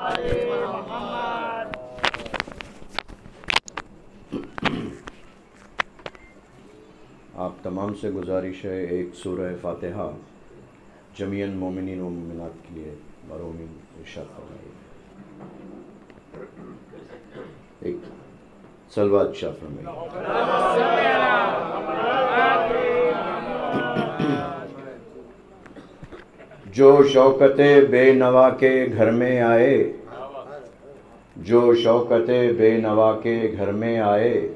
आप तमाम से गुजारिश है, एक सूरह फातिहा ज़मीन मोमिन मोमिनत के लिए मरोमिन इरशाद फरमाइए। एक सलवात शाह फरमाइए। जो शौकत बेनवा के घर में आए, जो शौकत बेनवा के घर में आए,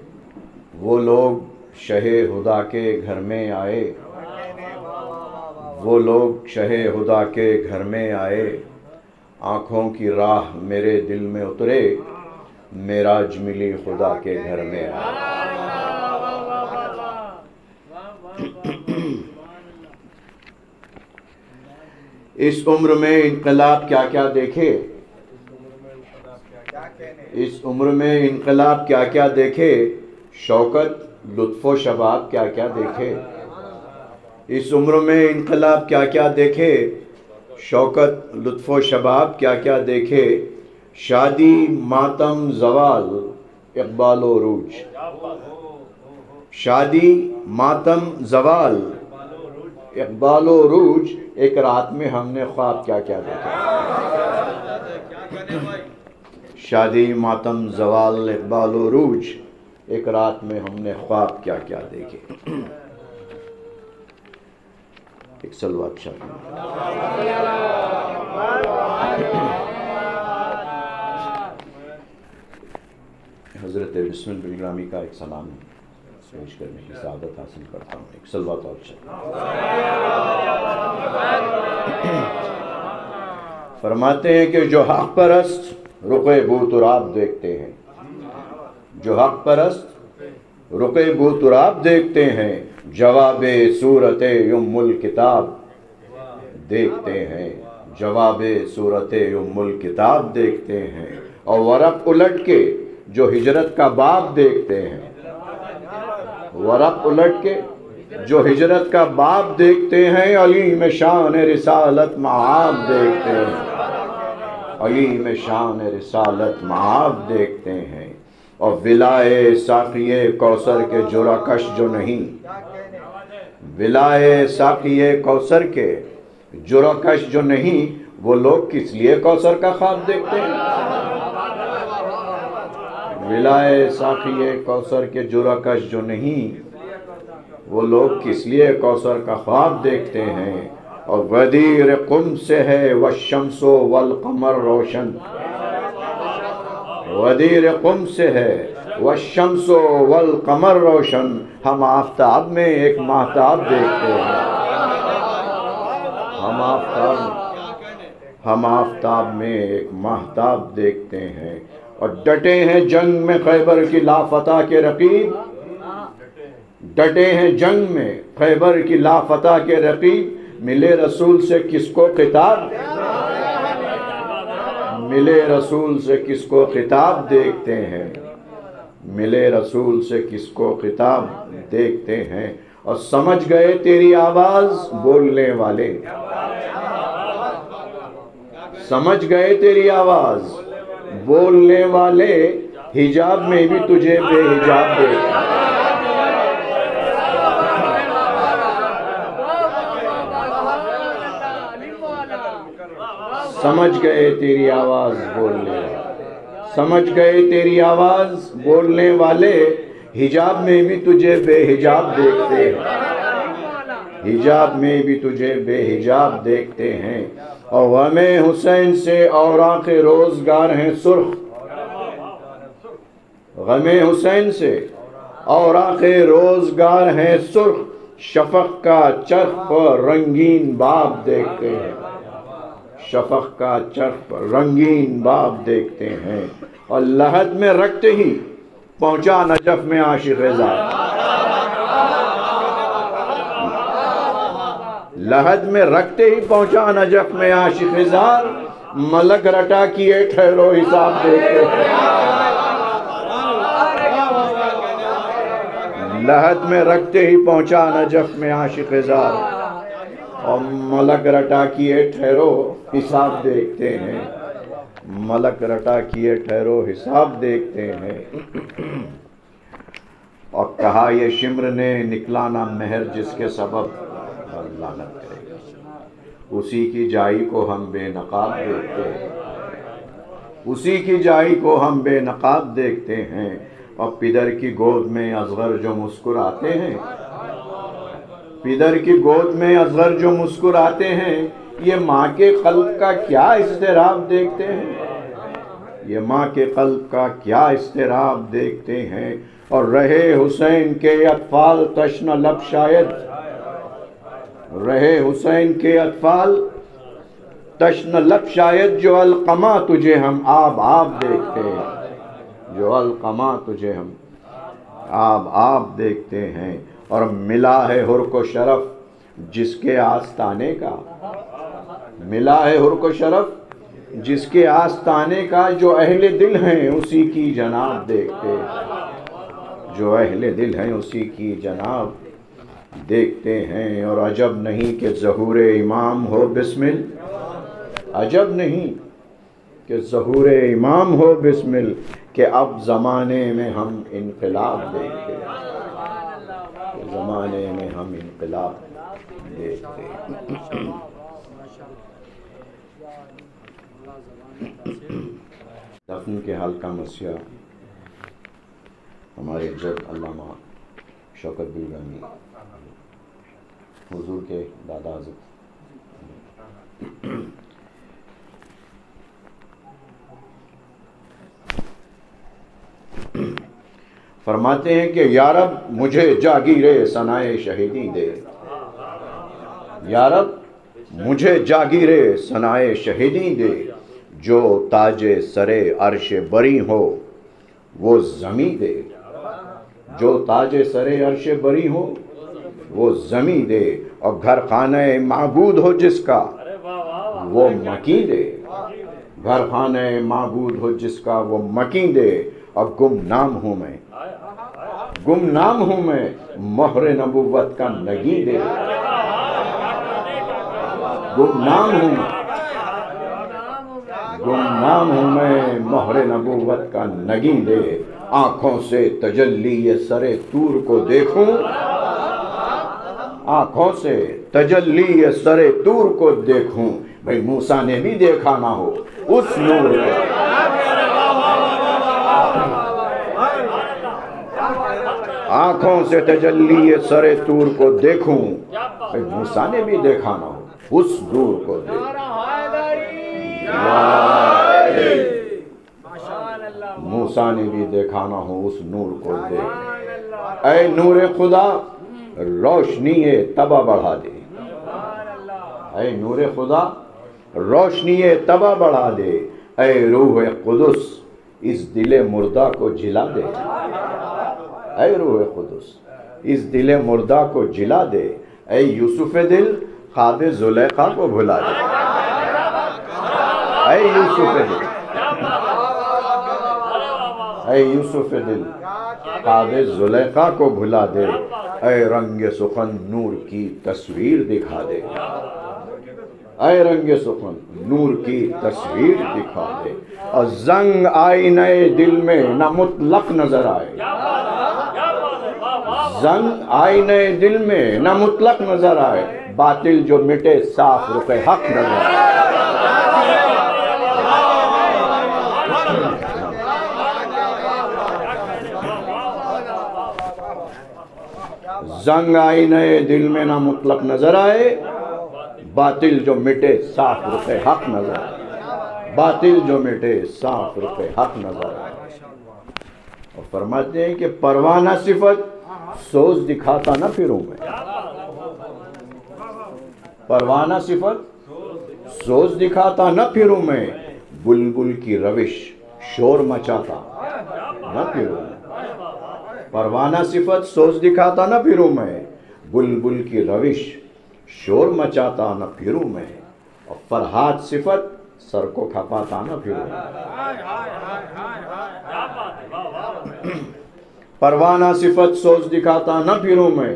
वो लोग शहे हुदा के घर में आए, वो लोग शहे हुदा के घर में आए। आँखों की राह मेरे दिल में उतरे, मेराज मिली खुदा के घर में आए। इस उम्र में इनकलाब क्या क्या देखे? इस उम्र में इनकलाब क्या क्या देखे? शौकत, लुत्फ़ो शबाब क्या क्या देखे? इस उम्र में इनकलाब क्या क्या देखे? शौकत, लुत्फ़ो शबाब क्या क्या देखे? शादी, मातम, जवाल, इकबाल रूज। शादी, मातम, जवाल इकबाल रूज, एक रात में हमने ख्वाब क्या क्या देखा। शादी मातम जवाल इकबाल रूज, एक रात में हमने ख्वाब क्या क्या देखे। एक सलवात शाह हज़रत बिस्मिल्लामी का एक सलाम। पेश करने की सादत हासिल करता हूँ। एक सलवात और फरमाते हैं कि जो हक परस्त रुके बूतुराब देखते हैं। जो हक परस्त रुके बूतुराब देखते हैं, जवाब सूरत युमुल किताब देखते हैं। जवाब सूरत युमुल किताब देखते हैं। और वरक उलट के जो हिजरत का बाप देखते हैं। वरक उलट के जो हिजरत का बाप देखते हैं, अली में शान रिसालत महाब देखते हैं। अली में शान रिसालत महाब देखते हैं। और विलाए साकिए कौसर के जुराकश जो नहीं, विलाए साकिए कौसर के जुराकश जो नहीं, वो लोग किस लिए कौसर का ख्वाब देखते हैं? विलाए साखिए कौसर के जुराकश जो नहीं, वो लोग किस लिए कौसर का ख्वाब देखते हैं? और वदीर कुम से है व शमसो वल कमर रोशन। वदीर कुम से है व शमसो वल कमर रोशन। हम आफ्ताब में एक महताब देखते हैं। हम आफ्ताब हम आफ्ताब में एक महताब देखते हैं। और डटे हैं जंग में खैबर की लाफता के रकीब। डटे हैं जंग में खैबर की लाफता के रकीब। मिले रसूल से किसको खिताब? मिले रसूल से किसको खिताब देखते हैं। मिले रसूल से किसको खिताब देखते हैं। और समझ गए तेरी आवाज़ बोलने वाले। समझ गए तेरी आवाज़। बोलने वाले हिजाब में भी तुझे बेहिजाब देखते समझ गए तेरी आवाज़ बोलने समझ गए तेरी आवाज़ बोलने वाले हिजाब में भी तुझे बेहिजाब देखते हैं। हिजाब में भी तुझे बेहिजाब देखते हैं। और हमें हुसैन से और आँखें रोज़गार हैं सुर्ख। गमे हुसैन से और आँखें रोज़गार हैं सुर्ख। शफक का चरख पर रंगीन बाप देखते हैं। शफक का चरख पर रंगीन बाप देखते हैं। और लहद में रखते ही पहुँचा नजफ में आशिक लहद में रखते ही पहुँचा नजफ में आशिक मलक रटा किए ठहरो हिसाब देखते लहद में रखते ही पहुँचा नजफ में आशिक और मलक रटा किए ठहरो हिसाब देखते हैं। मलक रटा किए ठहरो हिसाब देखते हैं। और कहा ये शिम्र ने निकला ना महर जिसके सबब लानत करेगा। उसी की जाई को हम बेनकाब देखते हैं। उसी की जाई को हम बेनकाब देखते हैं। और पिदर की गोद में असगर जो मुस्कुराते हैं। पिदर की गोद में असगर जो मुस्कुराते हैं, ये माँ के कल्ब का क्या इसतराब देखते हैं? ये माँ के कल्ब का क्या इसतराब देखते हैं? और रहे हुसैन के अतफाल तश्न लब शायद। रहे हुसैन के अतफाल। तश्न लब शायद जो अलकमा तुझे हम आब आब देखते हैं। जो अलकमा तुझे हम आब आब देखते हैं। और मिला है हुर को शरफ जिसके आस्ताने का। मिला है हुर को शरफ जिसके आस्ताने का जो अहले दिल हैं उसी की जनाब देखते। जो अहले दिल हैं उसी की जनाब देखते हैं और अजब नहीं कि जहूर इमाम हो, बिस्मिल। अजब नहीं कि जहूर इमाम हो, बिस्मिल, कि अब ज़माने में हम इनकलाब देखते ज़माने में हम इनकलाब देखते दफन के हाल का मसिया हमारे जज अल्लामा शौकत बिलगानी। हुजूर के दादा हज़रत फरमाते हैं कि यारब मुझे जागीरे सनाए शहीदी दे। यारब मुझे जागीरे सनाए शहीदी दे। जो ताजे सरे अरश बरी हो, वो जमी दे। जो ताजे सरे अरश बरी हो वो जमी दे और घर खाने मबूद हो जिसका वो मकी दे। घर खाने मबूद हो जिसका वो मकी दे। और गुम नाम हूँ मैं। गुम नाम हूँ मैं मोहर नबूवत का नगी दे। गुम नाम हूँ गुम नाम हूँ मैं मोहर नबूवत का नगी दे। आँखों से तजल्ली ये सरे तूर को देखूँ। आँखों से तजल्ली सरे तूर को देखूँ। भाई मूसा ने भी देखा ना हो। उस नूर को आँखों से तजल्ली सरे तूर को देखूँ। भाई मूसा ने भी देखा ना हो। उस नूर को देखूँ। मूसा ने भी देखा ना हो। उस नूर को देख। ऐ नूर खुदा रोशनी तबा बढ़ा दे। ऐ नूर खुदा, रोशनी तबा बढ़ा दे। ऐ रूह कुदस, इस दिले मुर्दा को जिला दे। ऐ रूह कुदस, इस दिले मुर्दा को जिला दे। ऐ यूसुफ दिल, खाद जुलेखा को भुला दे। ऐ यूसुफ दिल, ऐ यूसुफ दिल कादे जुलेखा को भुला दे। ऐ रंग सुखन नूर की तस्वीर दिखा दे। ऐ रंग सुखन नूर की तस्वीर दिखा दे। और जंग आई नए दिल में न मुतलक नज़र आए। जंग आई नए दिल में न मुतलक नज़र आए। बातिल जो मिटे साफ़ रुके हक नज़र आए। जंग आई नए दिल में ना मुतलक नज़र आए। बातिल जो मिटे, साफ़ रुपए हक नज़र आए। बातिल जो मिटे, साफ़ रुपए हक नज़र आए। और फरमाते हैं कि परवाना सिफत, सोच दिखाता ना फिरूं मैं परवाना सिफत, सोच दिखाता न फिरूं मैं बुलबुल की रविश, शोर मचाता न फिरूं मैं परवाना सिफत सोच दिखाता न फिरूं मैं। बुलबुल की रविश शोर मचाता न फिरूं मैं। और फरहाद सिफत सर को खपाता न फिरूं परवाना सिफत सोच दिखाता न फिरूं मैं।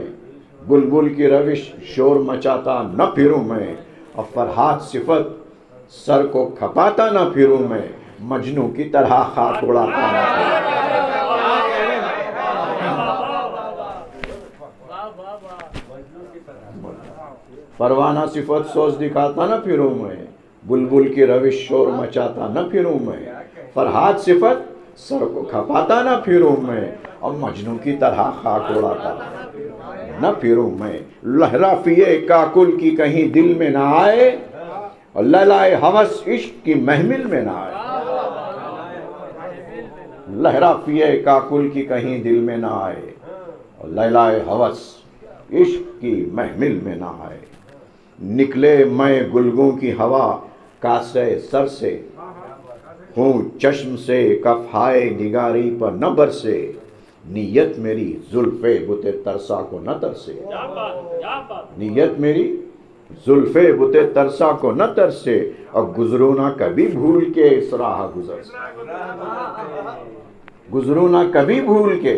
बुलबुल की रविश शोर मचाता न फिरूं मैं। और फरहाद सिफत सर को खपाता न फिरूं मैं। मजनू की तरह खाक उड़ाता न परवाना सिफत सोच दिखाता न फिरूं मैं। बुलबुल की रविश शोर मचाता न फिरूं मैं। फरहाद सिफत सर को खपाता न फिरूं मैं। और मजनू की तरह खाक उड़ाता न फिरूं मैं। लहरा फिए काकुल की कहीं दिल में ना आए और ललाए हवस इश्क की महमिल में ना आए। लहरा पिए काकुल की कहीं दिल में ना आए और ललाए हवस इश्क की महमिल में ना आए। निकले मैं गुलगों की हवा कासे सर से। हूँ चश्म से कफाए निगारी पर न बरसे नीयत मेरी जुल्फे बुते तरसा को न तरसे नीयत मेरी जुल्फे बुते तरसा को न तरसे और गुजरो ना कभी भूल के इस राह गुजर से। गुजरो ना कभी भूल के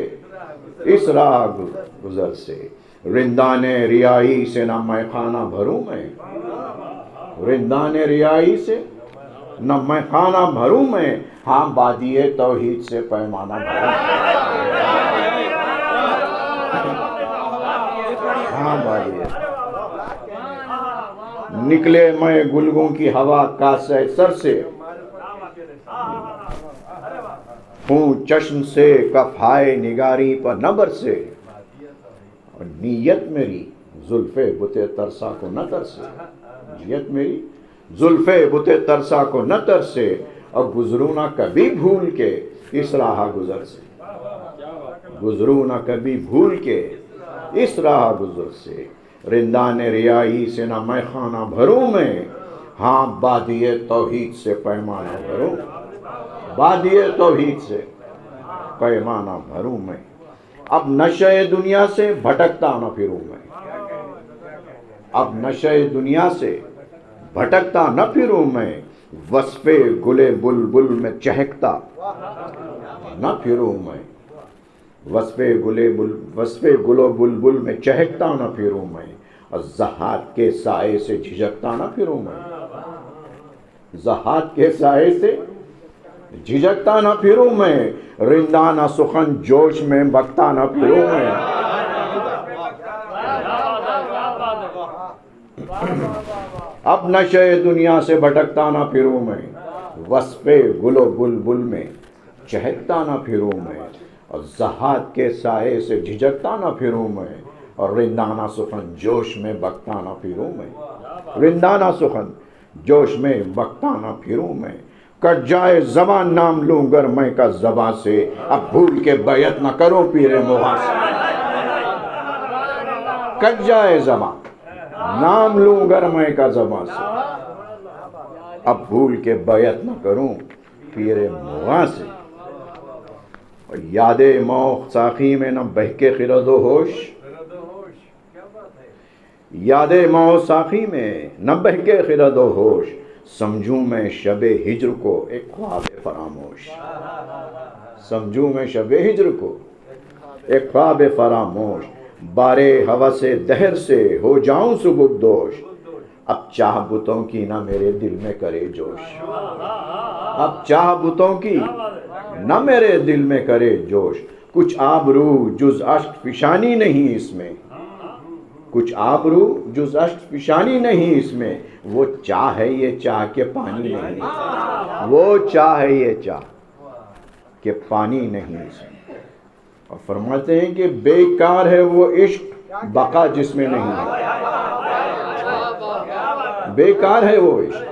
इस राह गुजर से। रिंदान रियाई से ना मैं खाना भरूं मैं। रिंदान रियाई से न मैं खाना भरूं मैं। हाँ बादिए तोहीद से पैमाना भरूं। हाँ बादिए निकले मैं गुलगों की हवा का सर से। हूँ चश्म से कफाए निगारी पर नबर से। और नीयत मेरी, जुल्फे बुते तरसा को न तरसे। नीयत मेरी, जुल्फे बुते तरसा को न तरसे और गुजरू ना कभी भूल के इस राह गुजर से गुजरू ना कभी भूल के इस राह गुजर से रिंदा ने रियाई से ना मैं खाना भरूं मैं हाँ बादिए तोहीद से पैमाना भरूं। बादिए तोहीद से पैमाना भरूं मैं। अब नशे दुनिया से भटकता ना फिरूं मैं अब नशे दुनिया से भटकता न फिरूं मैं वस्फे गुले बुलबुल में चहकता न फिरूं मैं वस्फे गुले बुल, वस्फे गुलो बुलबुल में चहकता न फिरूं मैं और जहात के साए से झिझकता न फिरूं मैं जहात के साए से झिझकता न फिरूं मैं, रिंदा न सुखन, जोश में बकता न फिरूं मैं। अब नशे दुनिया से भटकता ना फिरूं मैं, वस्फे गुलो बुलबुल में चहकता ना फिरूं मैं, और जहाद के साए से झिझकता ना फिरूं मैं, और रिंदाना सुखन, जोश में बकता ना फिरूं मैं। रिंदाना सुखन, जोश में बकता ना फिरूं मैं। कट जाए जबान नाम लूँ गर मैं का जबा से। अब भूल के बैत न करो पीरे मुहा से। कट जाए जबान। नाम लूँ गर मैं का जबा से। अब भूल के बैत न करूँ पीरे मुहा से। और यादे मौ साखी में न बहके खिरदो होश। याद मौ साखी में न बहके खिरदो होश। समझूं मैं शब हिजर को एक ख्वाब फरामोश। समझूं मैं शब हिजर को एक ख्वाब फरामोश। बारे हवा से, दहर से हो जाऊँ सुबुक दोष। अब चाह बुतों की ना मेरे दिल में करे जोश। अब चाह बुतों की ना मेरे दिल में करे जोश। कुछ आबरू जुज अष्ट फिशानी नहीं इसमें। कुछ आबरू जुज अष्ट फिशानी नहीं इसमें वो चाह है ये चाह के पानी नहीं। वो चाह है ये चाह के पानी नहीं इसमें। और फरमाते हैं कि बेकार है वो इश्क बका जिसमें नहीं है। बेकार है वो इश्क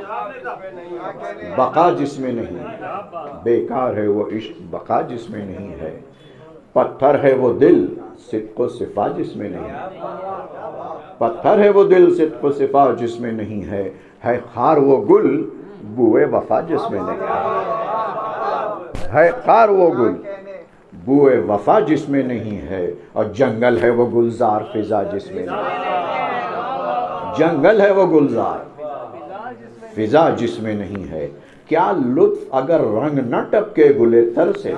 बका जिसमें नहीं है। बेकार है वो इश्क बका जिसमें नहीं है। पत्थर है वो दिल, सिद्को सिफा जिसमें नहीं पत्थर है वो दिल, सिद्को सिफा जिसमें नहीं है। है खार वो गुल, बुए वफा जिसमें नहीं है। है खार वो गुल, बुए वफा जिसमें नहीं है। और जंगल है वो गुलजार फिजा जिसमें नहीं जंगल है वो गुलजार फिजा जिसमें नहीं है। क्या लुत्फ अगर रंग न टपके गुले तर से?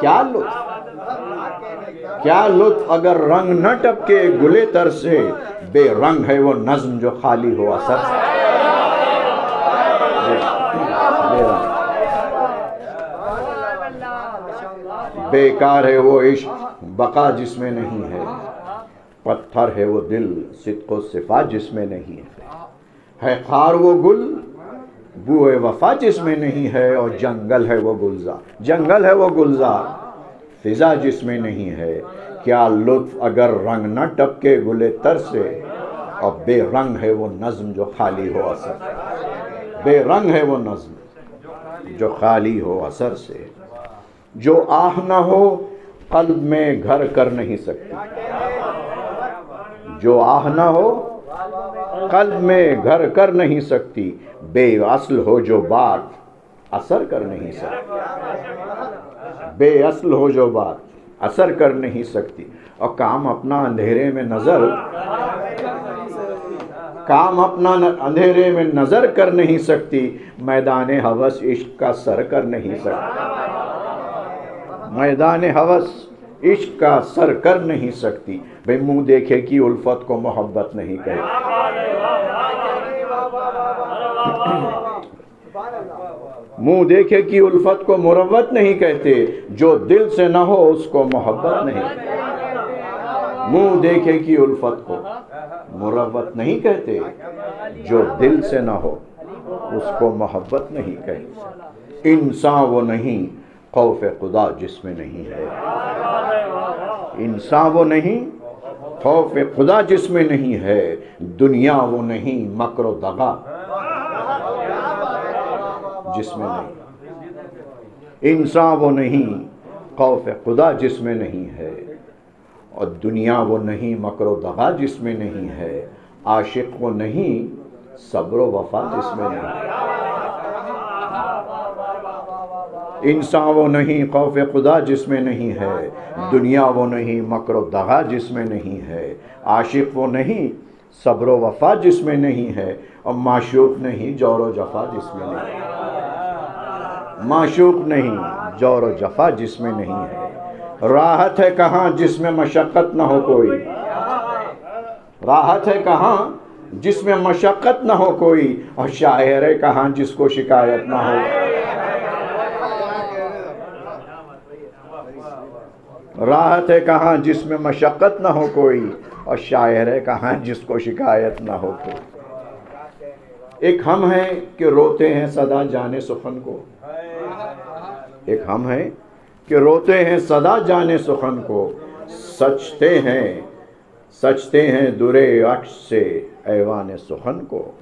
क्या लुत्फ? क्या लुत्फ अगर रंग न टपके गुले तर से? बेरंग है वो नज्म जो खाली हो असर बेकार है वो इश्क, बका जिसमें नहीं है। पत्थर है वो दिल, सिद्को सिफा जिसमें नहीं है। है खार वो गुल बुए वफा जिसमें नहीं है और जंगल है वो गुलजार। जंगल है वो गुलजार, फिजा जिसमें नहीं है। क्या लुत्फ अगर रंग न टपके गुले तर से? और बेरंग है वो नज्म जो खाली हो असर बेरंग है वो नज्म जो खाली हो असर से। जो आह न हो, कल्ब में घर कर नहीं सकती। जो आह न हो कल्ब में घर कर नहीं सकती, बेअसल हो जो बात, असर कर नहीं सकती। बेअसल हो जो बात, असर कर नहीं सकती। और काम अपना अंधेरे में नज़र, काम अपना अंधेरे में नज़र कर नहीं सकती। मैदान हवस इश्क का सर कर नहीं सकती। मैदान हवस इश्क का सर कर नहीं सकती। भाई मुँह देखे कि उल्फत को मोहब्बत नहीं कहती मुँह देखे कि उल्फत को मुरवत नहीं कहते। जो दिल से ना हो, उसको मोहब्बत नहीं। मुँह देखे कि उल्फत को मुरवत नहीं कहते। जो दिल से ना हो, उसको मोहब्बत नहीं कहते इंसान वो नहीं खौफ खुदा जिसमें नहीं है। इंसान वो नहीं, खौफ खुदा जिसमें नहीं है। दुनिया वो नहीं, मकर दगा जिसमें नहीं। इंसान वो नहीं, खौफ खुदा जिसमें नहीं है। और दुनिया वो नहीं, मकर दगा जिसमें नहीं है। आशिक वो नहीं, सब्र वफा जिसमें नहीं इंसान वो नहीं खौफ खुदा जिसमें नहीं है, दुनिया वो नहीं, मकर दगा जिसमें नहीं है, आशिक वो नहीं, सब्र वफा जिसमें नहीं है और माशूक नहीं, ज़ोर जफा जिसमें नहीं है। माशूक नहीं, ज़ोर जफा जिसमें नहीं है। राहत है कहाँ जिसमें मशक्क़त ना हो कोई? राहत है कहाँ जिसमें मशक्क़त ना हो कोई? और शायर है कहाँ जिसको शिकायत ना हो? राहत है कहाँ जिसमें मशक्क़त ना हो कोई, और शायर है कहाँ जिसको शिकायत ना हो कोई। एक हम हैं कि रोते हैं सदा जाने सुखन को। एक हम हैं कि रोते हैं सदा जाने सुखन को। सचते हैं सचते हैं दुरे अक्ष से ऐवान सुखन को।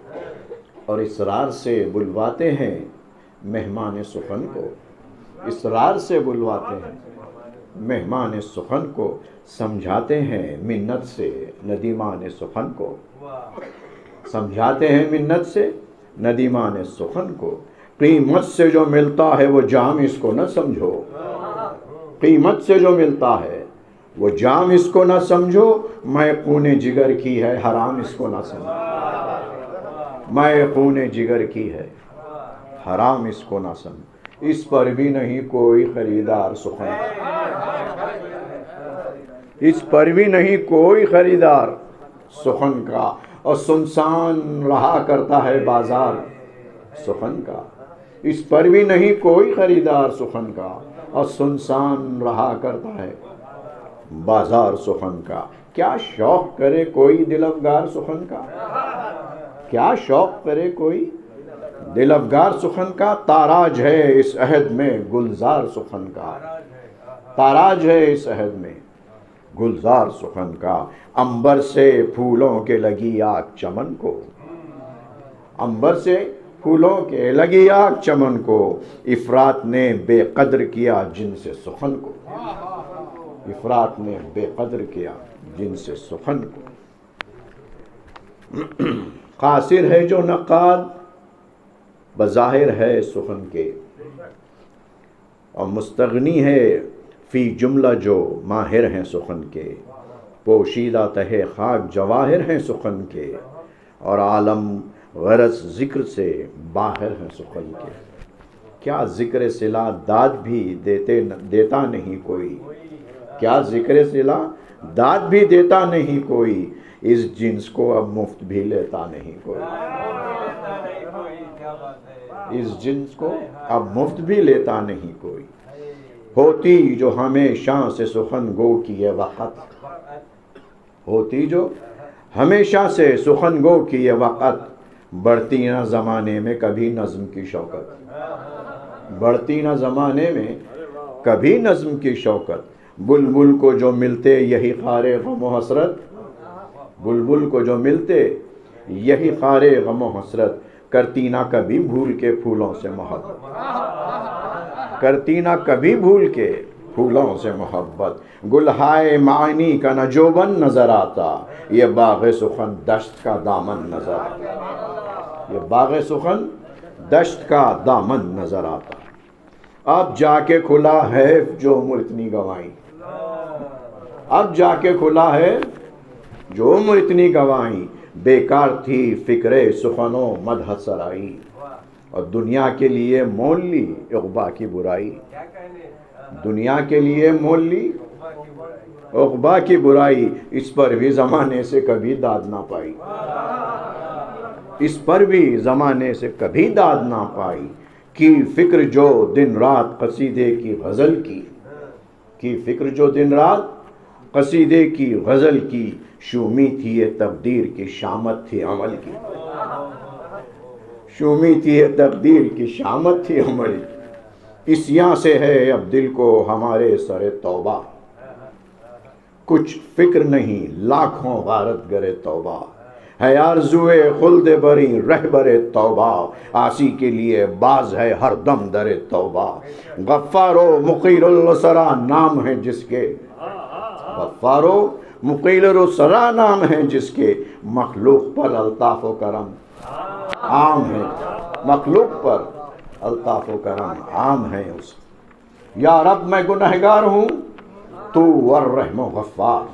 और इसरार से बुलवाते हैं मेहमान सुखन को। इसरार से बुलवाते हैं। मेहमान सुखन को समझाते हैं मिन्नत से, नदीमान सुखन को। समझाते हैं मिन्नत से, नदीमान सुखन को। कीमत से जो मिलता है वो जाम इसको न समझो। कीमत से जो मिलता है वो जाम इसको ना समझो। मैं खूने जिगर की है, हराम इसको ना समझो। मैं खूने जिगर की है, हराम इसको ना समझो। इस पर भी नहीं कोई खरीदार सुखन इस पर भी नहीं कोई खरीदार सुखन का। और सुनसान रहा करता है बाज़ार सुखन का। इस पर भी नहीं कोई खरीदार सुखन का। और सुनसान रहा करता है बाज़ार सुखन का। क्या शौक करे कोई दिलफगार सुखन का? क्या शौक करे कोई दिलफगार सुखन का, ताराज है इस अहद में, गुलजार सुखन का। ताराज है इस अहद में, गुलजार सुखन का। अंबर से फूलों के लगी आग चमन को। अंबर से फूलों के लगी आग चमन को। इफरात ने बेकदर किया जिनसे सुखन को। इफरात ने बेकदर किया जिनसे सुखन को। कासिर है जो नकाद बज़ाहिर है सुखन के। और मुस्तगनी है फ़ी जुमला जो माहिर हैं सुखन के। पोशीदा तह खाक जवाहिर हैं सुखन के। और आलम गरज ज़िक्र से बाहर हैं सुखन के। क्या ज़िक्र सिला दाद भी देते न, देता नहीं कोई? क्या ज़िक्र सिला दाद भी देता नहीं कोई? इस जिन्स को अब मुफ़्त भी लेता नहीं कोई। इस जिन्स को अब मुफ़्त भी लेता नहीं कोई। होती जो हमेशा से सुखन गो की ये वक़्त। होती जो हमेशा से सुखन गो की ये वक़्त। बढ़ती ना ज़माने में कभी नज़म की शौकत। बढ़ती ना ज़माने में कभी नज़म की शौकत। बुलबुल को जो मिलते यही खारे गम हसरत। बुलबुल को जो मिलते यही खारे गम हसरत। करती ना कभी भूल के फूलों से मोहब्बत। करती ना कभी भूल के फूलों से मोहब्बत। गुलहाय मानी का नजोबन नज़र आता। ये बाग सुखन दश्त का दामन नज़र आता। ये बाग सुखन दश्त का दामन नज़र आता। अब जाके खुला है जो उम्र इतनी गवाई। अब जाके खुला है जो उम्र इतनी गवाई। बेकार थी फिक्रे सुखनो मदहसराई और दुनिया के लिए मोल ली उकबा की बुराई। दुनिया के लिए मोल ली उकबा की बुराई, इस पर भी ज़माने से कभी दाद ना पाई। इस पर भी ज़माने से कभी दाद ना पाई की फ़िक्र जो दिन रात कसीदे की गज़ल की की फ़िक्र जो दिन रात कसीदे की, गज़ल की, शूमी थी ये तकदीर की शामत थी अमल की। शूमी थी ये तकदीर की शामत थी अमल की। इस यहाँ से है अब दिल को हमारे सरे तौबा। कुछ फ़िक्र नहीं, लाखों गारत गरे तौबा। है आरजुए खुल्द बरी, रह बरे तौबा। आसी के लिए बाज है हर दम दरे तौबा। गफ्फारो मुकीरसरा नाम है जिसके गफ्फारो मुकीर सरा नाम है जिसके मखलूक पर अल्ताफ़ करम आम है। मखलूक पर अल्ताफ़ करम आम है उस। या रब, मैं गुनहगार हूँ, तू वर रहमो गफ्फार।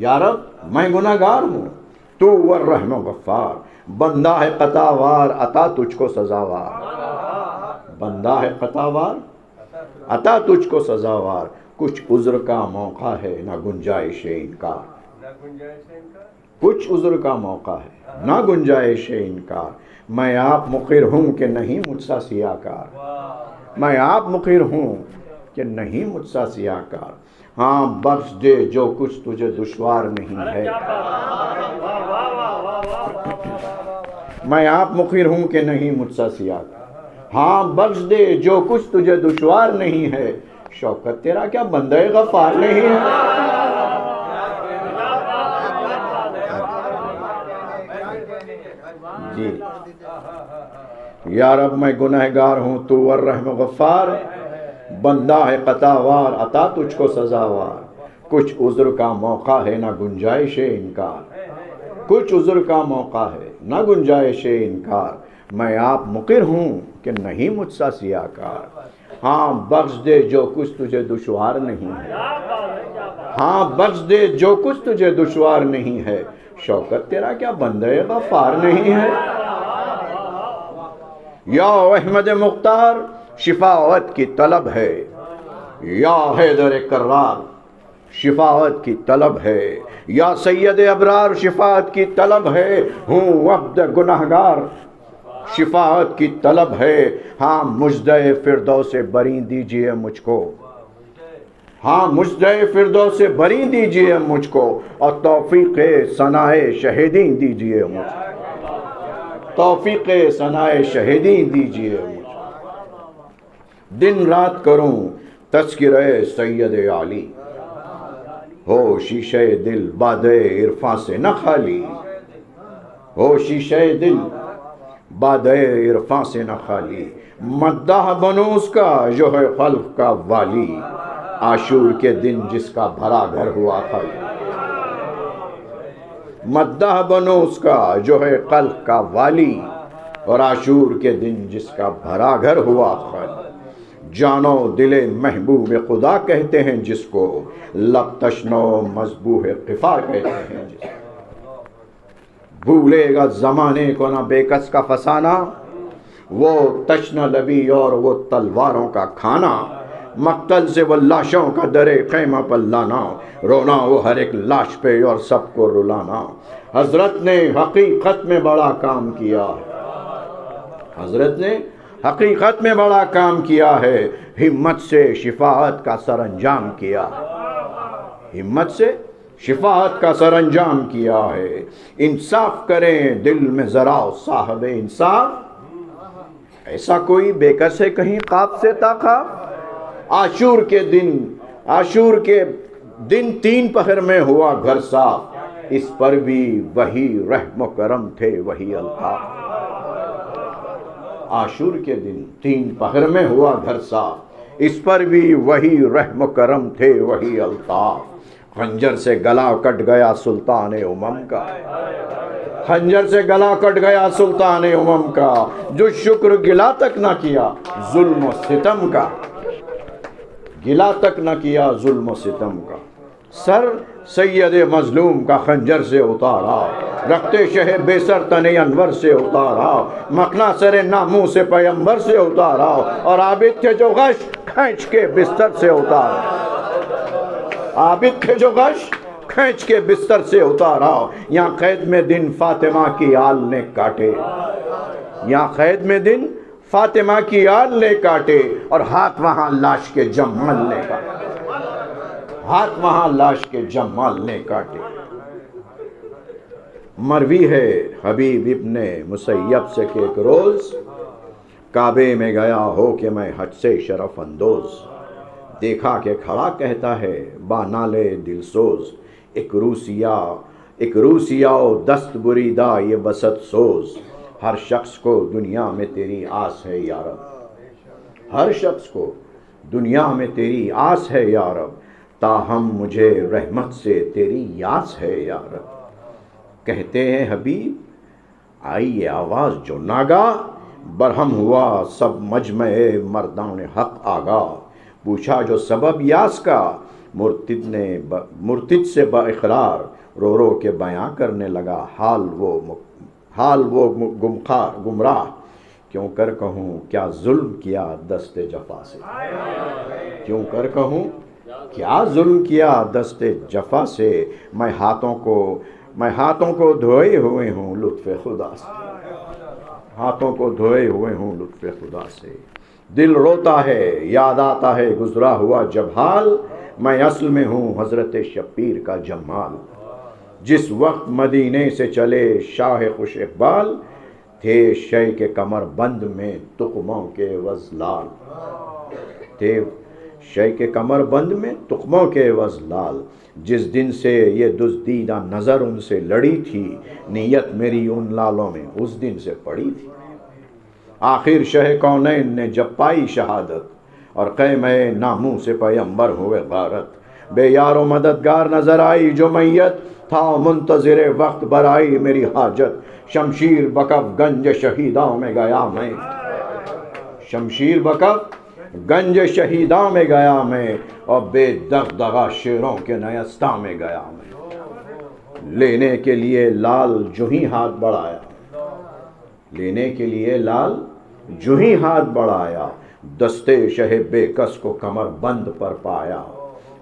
या रब, मैं गुनहगार हूँ, तू वर रहमो गफ्फार। बंदा है कतावार, अता तुझको सजावार। बंदा है कतावार, अता तुझको सजावार। कुछ उज्र का मौका है ना गुंजाइश इनकार कुछ उज्र का मौका है ना गुंजाइश इनकार मैं आप मुखिर हूँ कि नहीं मुझसा सियाकार मैं आप मुखिर हूँ कि नहीं मुझसा सियाकार हाँ बख्श दे जो कुछ तुझे दुश्वार नहीं है मैं आप मुखिर हूँ कि नहीं मुझसा सियाकार हाँ बख्श दे जो कुछ तुझे दुश्वार नहीं है शौकत तेरा क्या बंदे गफार नहीं है? जी। यार, अब मैं गुनहगार हूँ, तू वर रहम गफ़ार। बंदा है कतावार, अता तुझको सजावार। कुछ उज्र का मौका है, ना गुंजाइश इनकार। कुछ उज्र का मौका है, ना गुंजाइश इनकार। मैं आप मुकिर हूँ कि नहीं मुझसा सियाकार। हाँ बख्श दे जो कुछ तुझे दुशवार नहीं है। हाँ बख्श दे जो कुछ तुझे दुशवार नहीं है। शौकत तेरा क्या बंदे गफार नहीं है? या अहमद मुख्तार शिफावत की तलब है। या हैदर करार शिफावत की तलब है। या सैयद अबरार शिफात की तलब है। हूँ अब्द गुनाहगार। शिफात की तलब है। हाँ मुजद फिरदौ से बरी दीजिए मुझको। हाँ मुजद फिरदौ से बरी दीजिए मुझको। और तोफ़ीक़ सनाए शहीदी दीजिए मुझको। तोफ़ीक़ सनाए शहीदी दीजिए मुझको। दिन रात करूँ तस्कर सैयद आली। हो शीशे दिल बाद इरफा से न खाली। हो शीशे दिल बाद इरफा से न खाली। मद्दाह बनो उसका, जो है खल्फ का वाली। आशूर के दिन जिसका भरा घर हुआ खाली मद्दाह बनो उसका, जो है कल्फ का वाली। और आशूर के दिन जिसका भरा घर हुआ खाली जानो दिले महबूब खुदा कहते हैं जिसको लब तशनो मजबूह किफा कहते हैं जिसको। भूलेगा ज़माने को ना बेकस का फसाना। वो तशना लबी और वो तलवारों का खाना। मक्तल से वो लाशों का दरे खेमा पर लाना। रोना वो हर एक लाश पे और सबको रुलाना। हज़रत ने हकीकत में बड़ा काम किया। हज़रत ने हकीकत में बड़ा काम किया है। हिम्मत से शिफात का सर अंजाम किया। हिम्मत से शिफात का सर अंजाम किया है। इंसाफ करें, दिल में ज़रा साहब इंसाफ। ऐसा कोई बेकस है कहीं काब से ताका? आशूर के दिन, आशूर के दिन तीन पहर में हुआ घर साफ़। इस पर भी वही रहम करम थे, वही अल्ताफ आशूर के दिन तीन पहर में हुआ घर साफ़। इस पर भी वही रहम करम थे, वही अल्ताफ खंजर से गला कट गया सुल्तान उमम का। खंजर से गला कट गया सुल्तान उमम का। जो शुक्र गिला तक ना किया, जुल्म सितम का। गिला तक न किया, जुल्म सितम का। सर सैयद मजलूम का खंजर से उतारा। रखते शह बेसर तने अनवर से उतारा। मखना सरे नामू से पैम्बर से उतारा। और आबिद जो गश खींच के बिस्तर से उतारा। आबिद के जो गश, खींच के बिस्तर से उतारा। यहाँ कैद में दिन फातिमा की आल ने काटे। यहाँ कैद में दिन फातिमा की आल ने काटे और हाथ वहाँ लाश के जमाल ने काटे। हाथ वहाँ लाश के जमाल ने काटे। मरवी है हबीब इब्ने मुसैयब से कि एक रोज़ काबे में गया हो कि मैं हज से शरफ अंदोज़। देखा के खड़ा कहता है, बानाले दिलसोज, एक रूसिया एक रूसिया दस्त बुरीदा, ये बसत सोज। हर शख्स को दुनिया में तेरी आस है यारब। हर शख्स को दुनिया में तेरी आस है यारब। ताहम मुझे रहमत से तेरी यास है यारब। कहते हैं हबीब, आई ये आवाज़ जो नागा, बरहम हुआ सब मजमे मर्दान हक आगा। पूछा, जो सबब यास का मुर्तिद ने मुर्तिद से बखरार रो रो के बयां करने लगा, हाल वो हाल वो गुमखार, गुमराह, क्यों कर कहूँ, क्या जुल्म किया दस्ते जफा से? क्यों कर कहूँ, क्या जुल्म किया दस्ते जफा से? मैं हाथों को, मैं हाथों को धोए हुए हूँ लुत्फ़ खुदा से। हाथों को धोए हुए हूँ लुत्फ़ खुदा से। दिल रोता है, याद आता है, गुजरा हुआ जब हाल। मैं असल में हूँ हज़रत शब्बीर का जमाल। जिस वक्त मदीने से चले शाह खुश इकबाल, थे शय के कमर बंद में तुकमों के वजलाल थे शय के कमर बंद में तुकमों के वजलाल जिस दिन से ये दुजदीदा नज़र उनसे लड़ी थी, नीयत मेरी उन लालों में उस दिन से पड़ी थी। आखिर शह कौन ने जब पाई शहादत। और कैम नामू से पैम्बर हुए भारत बे यारो मददगार नज़र आई जो मैयत था मुंतजर वक्त बराई मेरी हाजत। शमशीर बकफ गंज शहीदाओं में गया मैं। शमशीर बकफ गंज शहीदा में गया मैं। और बेदगदगा शेरों के नयस्ता में गया मैं। लेने के लिए लाल जो ही हाथ बढ़ाया। लेने के लिए लाल जो ही हाथ बढ़ाया, दस्ते शह बेकस को कमर बंद पर पाया।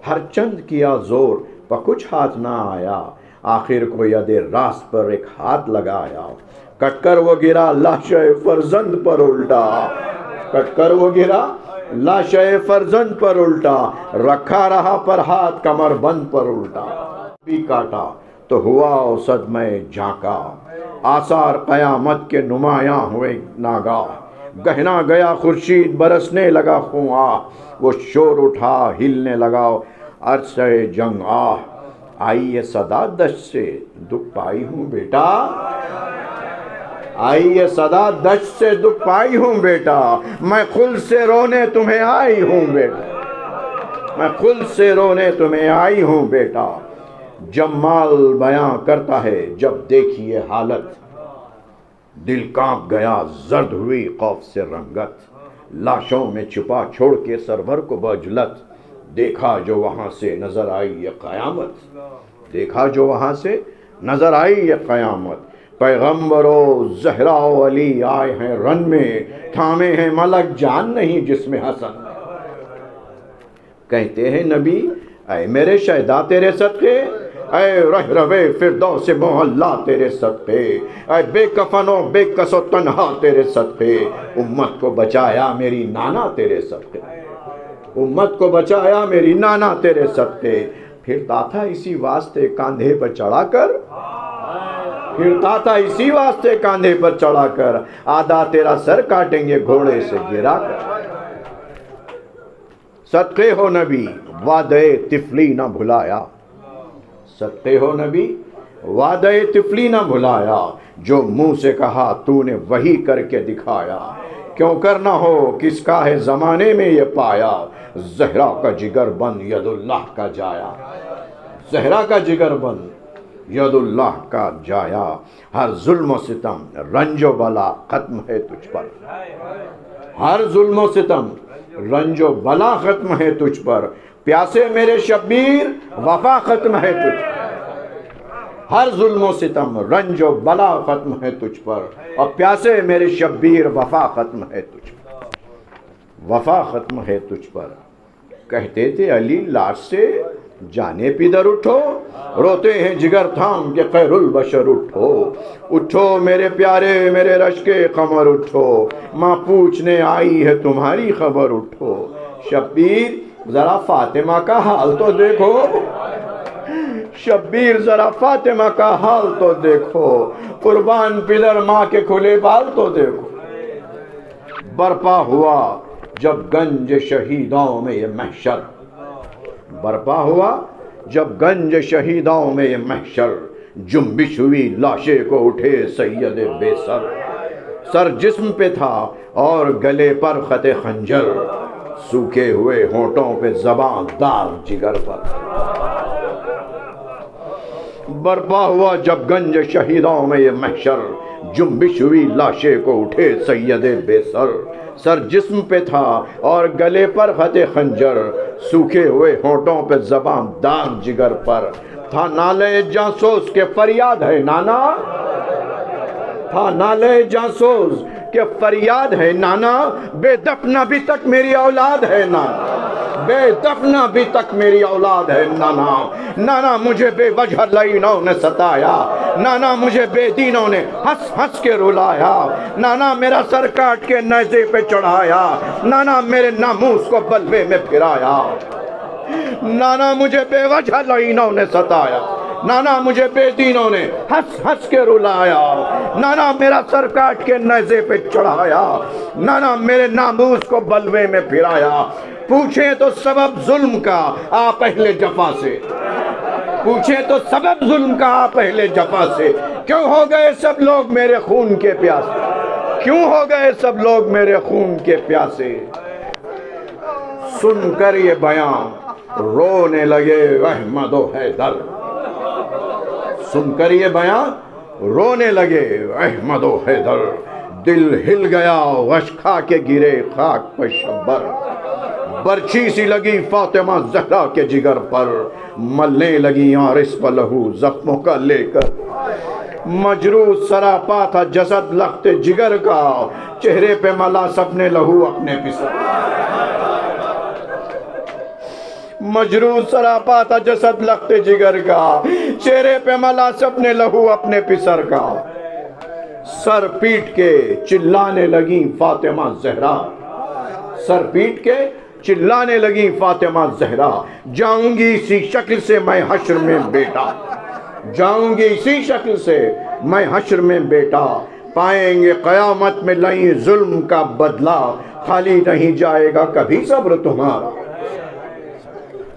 हर चंद किया ज़ोर, पर कुछ हाथ ना आया। आखिर को यदे रास पर एक हाथ लगाया, कटकर वो गिरा, लाश फरजंद पर उल्टा। कटकर वो गिरा, लाश फरजंद पर उल्टा। रखा रहा पर हाथ, कमर बंद पर उल्टा। भी काटा तो हुआ औसद में झांका। आसार कयामत के नुमाया हुए नागा। गहना गया, खुर्शीद बरसने लगा खुआ, वो शोर उठा, हिलने लगा अर्श जंग आ आई ये सदा दश से दुख पाई हूँ बेटा। आई ये सदा दश से दुख पाई हूँ बेटा, मैं खुल से रोने तुम्हें आई हूँ बेटा। मैं खुल से रोने तुम्हें आई हूँ बेटा। जमाल बयां करता है जब देखिए हालत। दिल काँप गया, जर्द हुई खौफ से रंगत। लाशों में छुपा छोड़ के सरवर को बजलत। देखा जो वहाँ से नज़र आई ये क़यामत। देखा जो वहाँ से नज़र आई ये क़यामत। पैगम्बरो जहरा अली आए हैं रन में। थामे हैं मलक जान नहीं जिसमें हसन। कहते हैं नबी अय मेरे शहदा, तेरे सदके ऐ रह रवे फिर दो से मोहल्ला तेरे सत पे। ऐ बेकफनो बेकसो तनहा तेरे सत पे। उम्मत को बचाया मेरी नाना तेरे सत पे। उम्मत को बचाया मेरी नाना तेरे सत पे। फिरता था इसी वास्ते कांधे पर चढ़ाकर फिरता था इसी वास्ते कांधे पर चढ़ाकर आधा तेरा सर काटेंगे घोड़े से गिरा कर सत्य हो नबी, वादे तिफली ना भुलाया। सत्य हो नबी? वादे तिफली ना भुलाया। जो मुँह से कहा, तूने वही करके दिखाया। क्यों करना हो? किसका है जमाने में ये पाया? जहरा का जिगर बन, यदुल्लाह का जाया। जहरा का जिगर बन, यदुल्लाह का जाया। हर जुल्म सितम, रंजो बला खत्म है तुझ पर। हर जुल्म सितम, रंजो बला खत्म है तुझ पर। प्यासे मेरे शब्बीर, वफा खत्म है तुझ हर जुल्म सितम रंजो बला खत्म है तुझ पर। और प्यासे मेरे शब्बीर, वफा खत्म है तुझ पर। वफा खत्म है तुझ पर। कहते थे अली, लाश से जाने पिदर उठो। रोते हैं जिगर थाम के खैरुल बशर उठो। उठो मेरे प्यारे, मेरे रश के कमर उठो। माँ पूछने आई है, तुम्हारी खबर उठो। शब्बीर जरा फातिमा का हाल तो देखो। शब्बीर, जरा फातिमा का हाल तो देखो। कुर्बान पिलर माँ के खुले बाल तो देखो। बर्पा हुआ जब गंज शहीदों में ये महशर। बर्पा हुआ जब गंज शहीदों में ये महशर। जुम्बिश हुई लाशे को उठे सैयद बेसर। सर जिस्म पे था और गले पर खते खंजर। सूखे हुए होठों पे जबान दार जिगर पर। बर्पा हुआ जब गंज शहीदों में ये महशर जुम्बिश हुई लाशे को उठे सैयद बेसर। सर जिस्म पे था और गले पर खते खंजर, सूखे हुए होठों पे जबान दाग जिगर पर। था नाले जासोस के फरियाद है, नाना। था नाले जासोस के फरियाद है, नाना। बेदफन अभी तक मेरी औलाद है, नाना। बेदफन अभी तक मेरी औलाद है, नाना। नाना, मुझे बेवजह लईनों ने सताया। नाना, मुझे बेदीनों ने हंस हंस के रुलाया। नाना, मेरा सर काट के नजे पे चढ़ाया। नाना, मेरे नामूस को बलवे में फिराया। नाना, मुझे बेवजह लईनों ने सताया। नाना, मुझे बेदीनों ने हंस हंस के रुलाया। नाना, मेरा सर काट के नजे पे चढ़ाया। नाना, मेरे नामूस को बलवे में फिराया। पूछे तो सबब जुल्म का, आ पहले जफा से। पूछे तो सबब जुल्म का पहले जफा से। क्यों हो गए सब लोग मेरे खून के प्यासे? क्यों हो गए सब लोग मेरे खून के प्यासे? सुनकर ये बयान रोने लगे अहमद हैदर। सुनकर ये बयान रोने लगे। अहमद हैदर, दिल हिल गया वश खा के गिरे खाक पर शब्बर बर्छी सी लगी फातिमा जहरा के जिगर पर। मलने लगी और इस पर लहू जख्मों का लेकर। मजरू सरापा था जसद लखते जिगर का। चेहरे पे मला सपने लहू अपने पिसर। मजरू सरापा था जसद लखते जिगर का। चेहरे पे मला सपने लहू अपने पिसर का। सर पीट के चिल्लाने लगी फातिमा जहरा। सर पीट के चिल्लाने लगी फातिमा जहरा। जाऊँगी इसी शक्ल से मैं हश्र में बेटा। जाऊँगी इसी शक्ल से मैं हश्र में बेटा। पाएँगे कयामत में लई जुल्म का बदला। खाली नहीं जाएगा कभी सब्र तुम्हारा।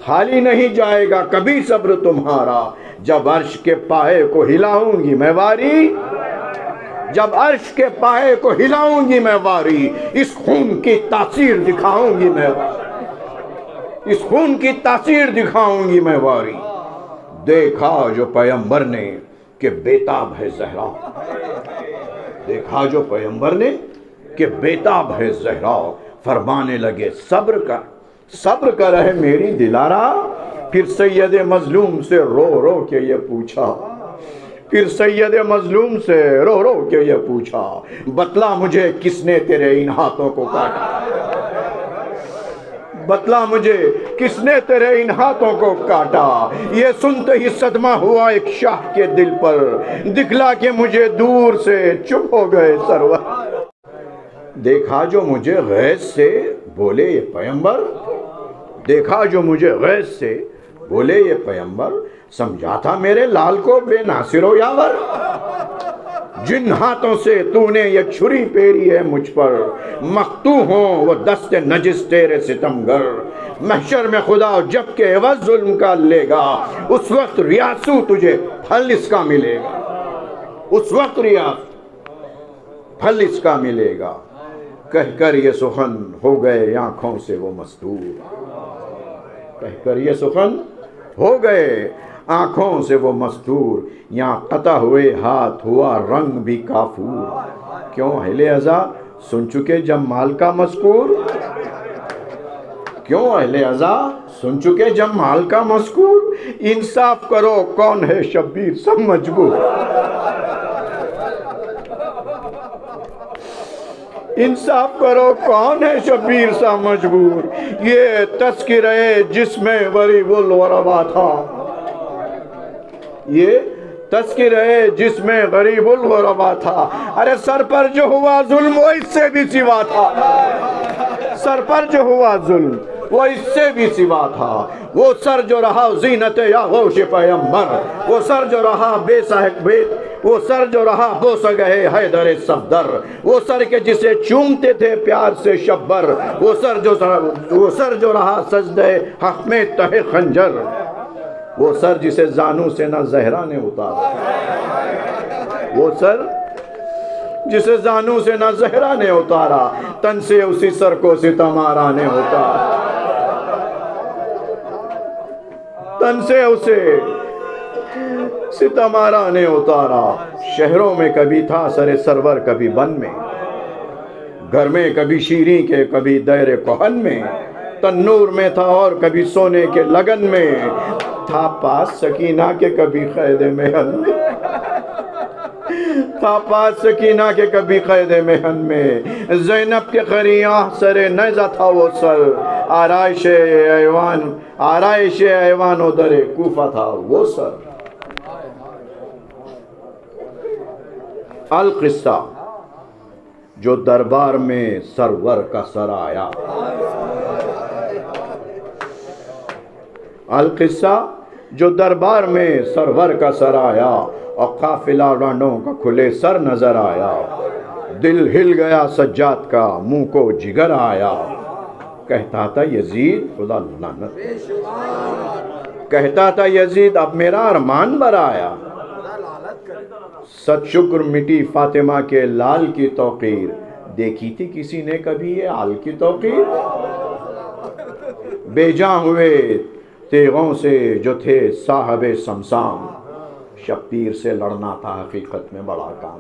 खाली नहीं जाएगा कभी सब्र तुम्हारा। जब अर्श के पाए को हिलाऊँगी मैं वारी, जब अर्श के पाए को हिलाऊँगी मैं वारी, इस खून की तासीर दिखाऊँगी मैं, इस खून की तासीर दिखाऊँगी मैं वारी। देखा जो पैंबर ने कि बेताब है जहरा। देखा जो पैंबर ने कि बेताब है जहरा। फरमाने लगे, सब्र कर। सब्र कर है मेरी दिलारा। फिर सैयद मजलूम से रो रो के ये पूछा। फिर सैयद मजलूम से रो रो के ये पूछा, बतला मुझे किसने तेरे इन हाथों को काटा? बतला मुझे किसने तेरे इन हाथों को काटा? ये सुनते ही सदमा हुआ एक शाह के दिल पर। दिखला के मुझे दूर से चुप हो गए सरवर देखा जो मुझे गैस से बोले ये पैम्बर देखा जो मुझे गैस से बोले ये पैम्बर समझा था मेरे लाल को बेनासिरो यावर। जिन हाथों से तूने ये छुरी पेरी है मुझ पर, मखतू हो वो दस्त नजिस तेरे सितमगर। महशर में खुदा जब के एवज जुल्म का लेगा, उस वक्त रियासू तुझे फल इसका मिलेगा। उस वक्त रियासू फल इसका मिलेगा। कहकर ये सुखन हो गए आँखों से वो मस्तूर। कहकर ये सुखन हो गए आँखों से वो मस्तूर। यहाँ कता हुए हाथ हुआ रंग भी काफूर। क्यों अहले अजा? सुन चुके जब माल का मस्कूर क्यों अहले अजा? सुन चुके जब माल का मस्कूर इंसाफ करो कौन है शब्बीर सब मजबूर। इंसाफ करो, कौन है शबीर सा मजबूर? ये तस्किर जिसमें वरी वरबा था। ये तस्किर जिसमें गरीबुल गरबा था। अरे सर पर जो हुआ जुल्म, वो इससे भी सिवा था। सर पर जो हुआ जुल्म, वो इससे भी सिवा था। वो सर जो रहा जीनत या होश पैम्बर वो सर जो रहा बेसाहक बेत वो सर जो रहा, वो सगहे हैदर सफदर। वो सर के जिसे चूमते थे प्यार से शब्बर। वो सर जो वो सर जो रहा सजदे हक में तहे खंजर। वो सर जिसे जानू से ना जहरा ने उतारा। वो सर जिसे जानू से ना जहरा ने उतारा, तन से उसी सर को सितमारा ने उतारा। तन से उसे सितमारा ने उतारा। शहरों में कभी था सरे सरवर, कभी बन में। घर में कभी शीरी के, कभी दैर कोहन में। तन्नूर में था और कभी सोने के लगन में। था पास सकीना के कभी कैद महल में। था पास सकीना के कभी कैद महल में। जैनब के खरिया सरे नजा था वो सर आराइश ऐवान आराइश ऐवान उदर कूफा था वो सर अल किस्सा, जो दरबार में सरवर का सर आया। अल किस्सा, जो दरबार में सरवर का सर आया और काफिला रानों का खुले सर नज़र आया। दिल हिल गया सज्जात का, मुँह को जिगर आया। कहता था, यजीद, खुदा लानत कहता था, यजीद, अब मेरा अरमान बराया। सत शुक्र मिटी फातिमा के लाल की तोकीर। देखी थी किसी ने कभी ये आल की तोकीर? बेजा हुए तेगों से जो थे साहब शमशान। शब्बीर से लड़ना था हकीकत में बड़ा काम।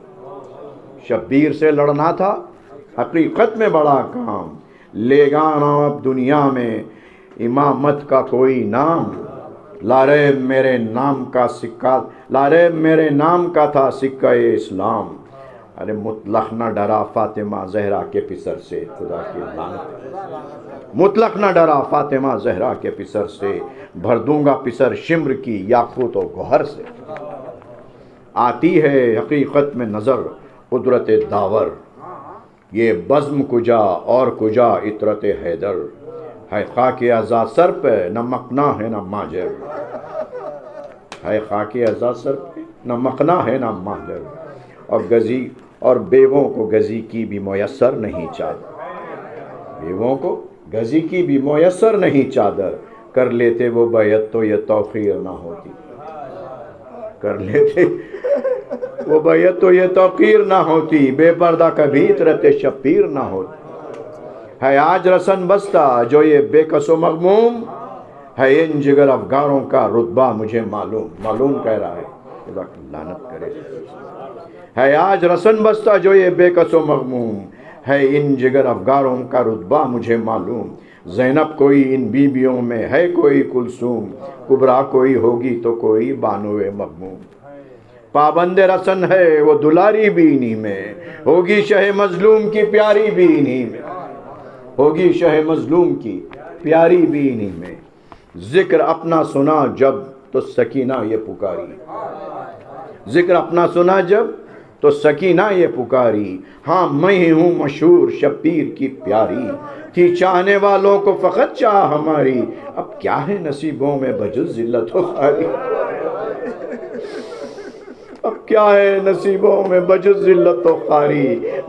शब्बीर से लड़ना था हकीकत में बड़ा काम। लेगा ना अब दुनिया में इमामत का कोई नाम। लारे मेरे नाम का सिक्का लारे, मेरे नाम का था सिक्का इस्लाम। अरे मुतलक न डरा फातिमा जहरा के पिसर से, खुदा की लानत। मुतलक न डरा फातिमा जहरा के पिसर से, भर दूँगा पिसर शिम्र की याकूत और गहर से। आती है हकीकत में नज़र कुदरत दावर। ये बज़म कुजा और कुजा इतरत हैदर। है खाक आज़ा सर पे, न मकना है न माजर। है, खाक आज़ा सर पे। न मकना है, ना माजर और गजी, और बेवों को गजी की भी मैसर नहीं चादर। बेवों को गजी की भी मैसर नहीं चादर। कर लेते वो बैत तो ये तोखीर ना होती। कर लेते वो बैत तो ये तोकीर ना होती। बेपर्दा कभी तरत शबीर ना होती। है आज रसन बस्ता, जो ये बेकसो मगमूम है इन जिगर अफगारों का रुतबा मुझे मालूम मालूम कह रहा है। लानत करे। है आज रसन बस्ता जो ये बेकसो मगमूम। है इन जिगर अफगारों का रुतबा मुझे मालूम। जैनब कोई इन बीबियों में है कोई कुलसूम। कुबरा कोई होगी तो कोई बानुए मगमूम। पाबंद रसन है वो दुलारी भी इन्हीं में। होगी शह मजलूम की प्यारी भी इन्हीं में। होगी शह मजलूम की प्यारी भी इन्हीं में। ज़िक्र अपना सुना जब तो सकीना ये पुकारी। ज़िक्र अपना सुना जब तो सकीना ये पुकारी। हाँ मैं ही हूँ मशहूर शब्बीर की प्यारी। थी चाहने वालों को फ़कत चाह हमारी। अब क्या है नसीबों में बजुज जिल्लत खारी अब क्या है नसीबों में बजुज जिल्लत खारी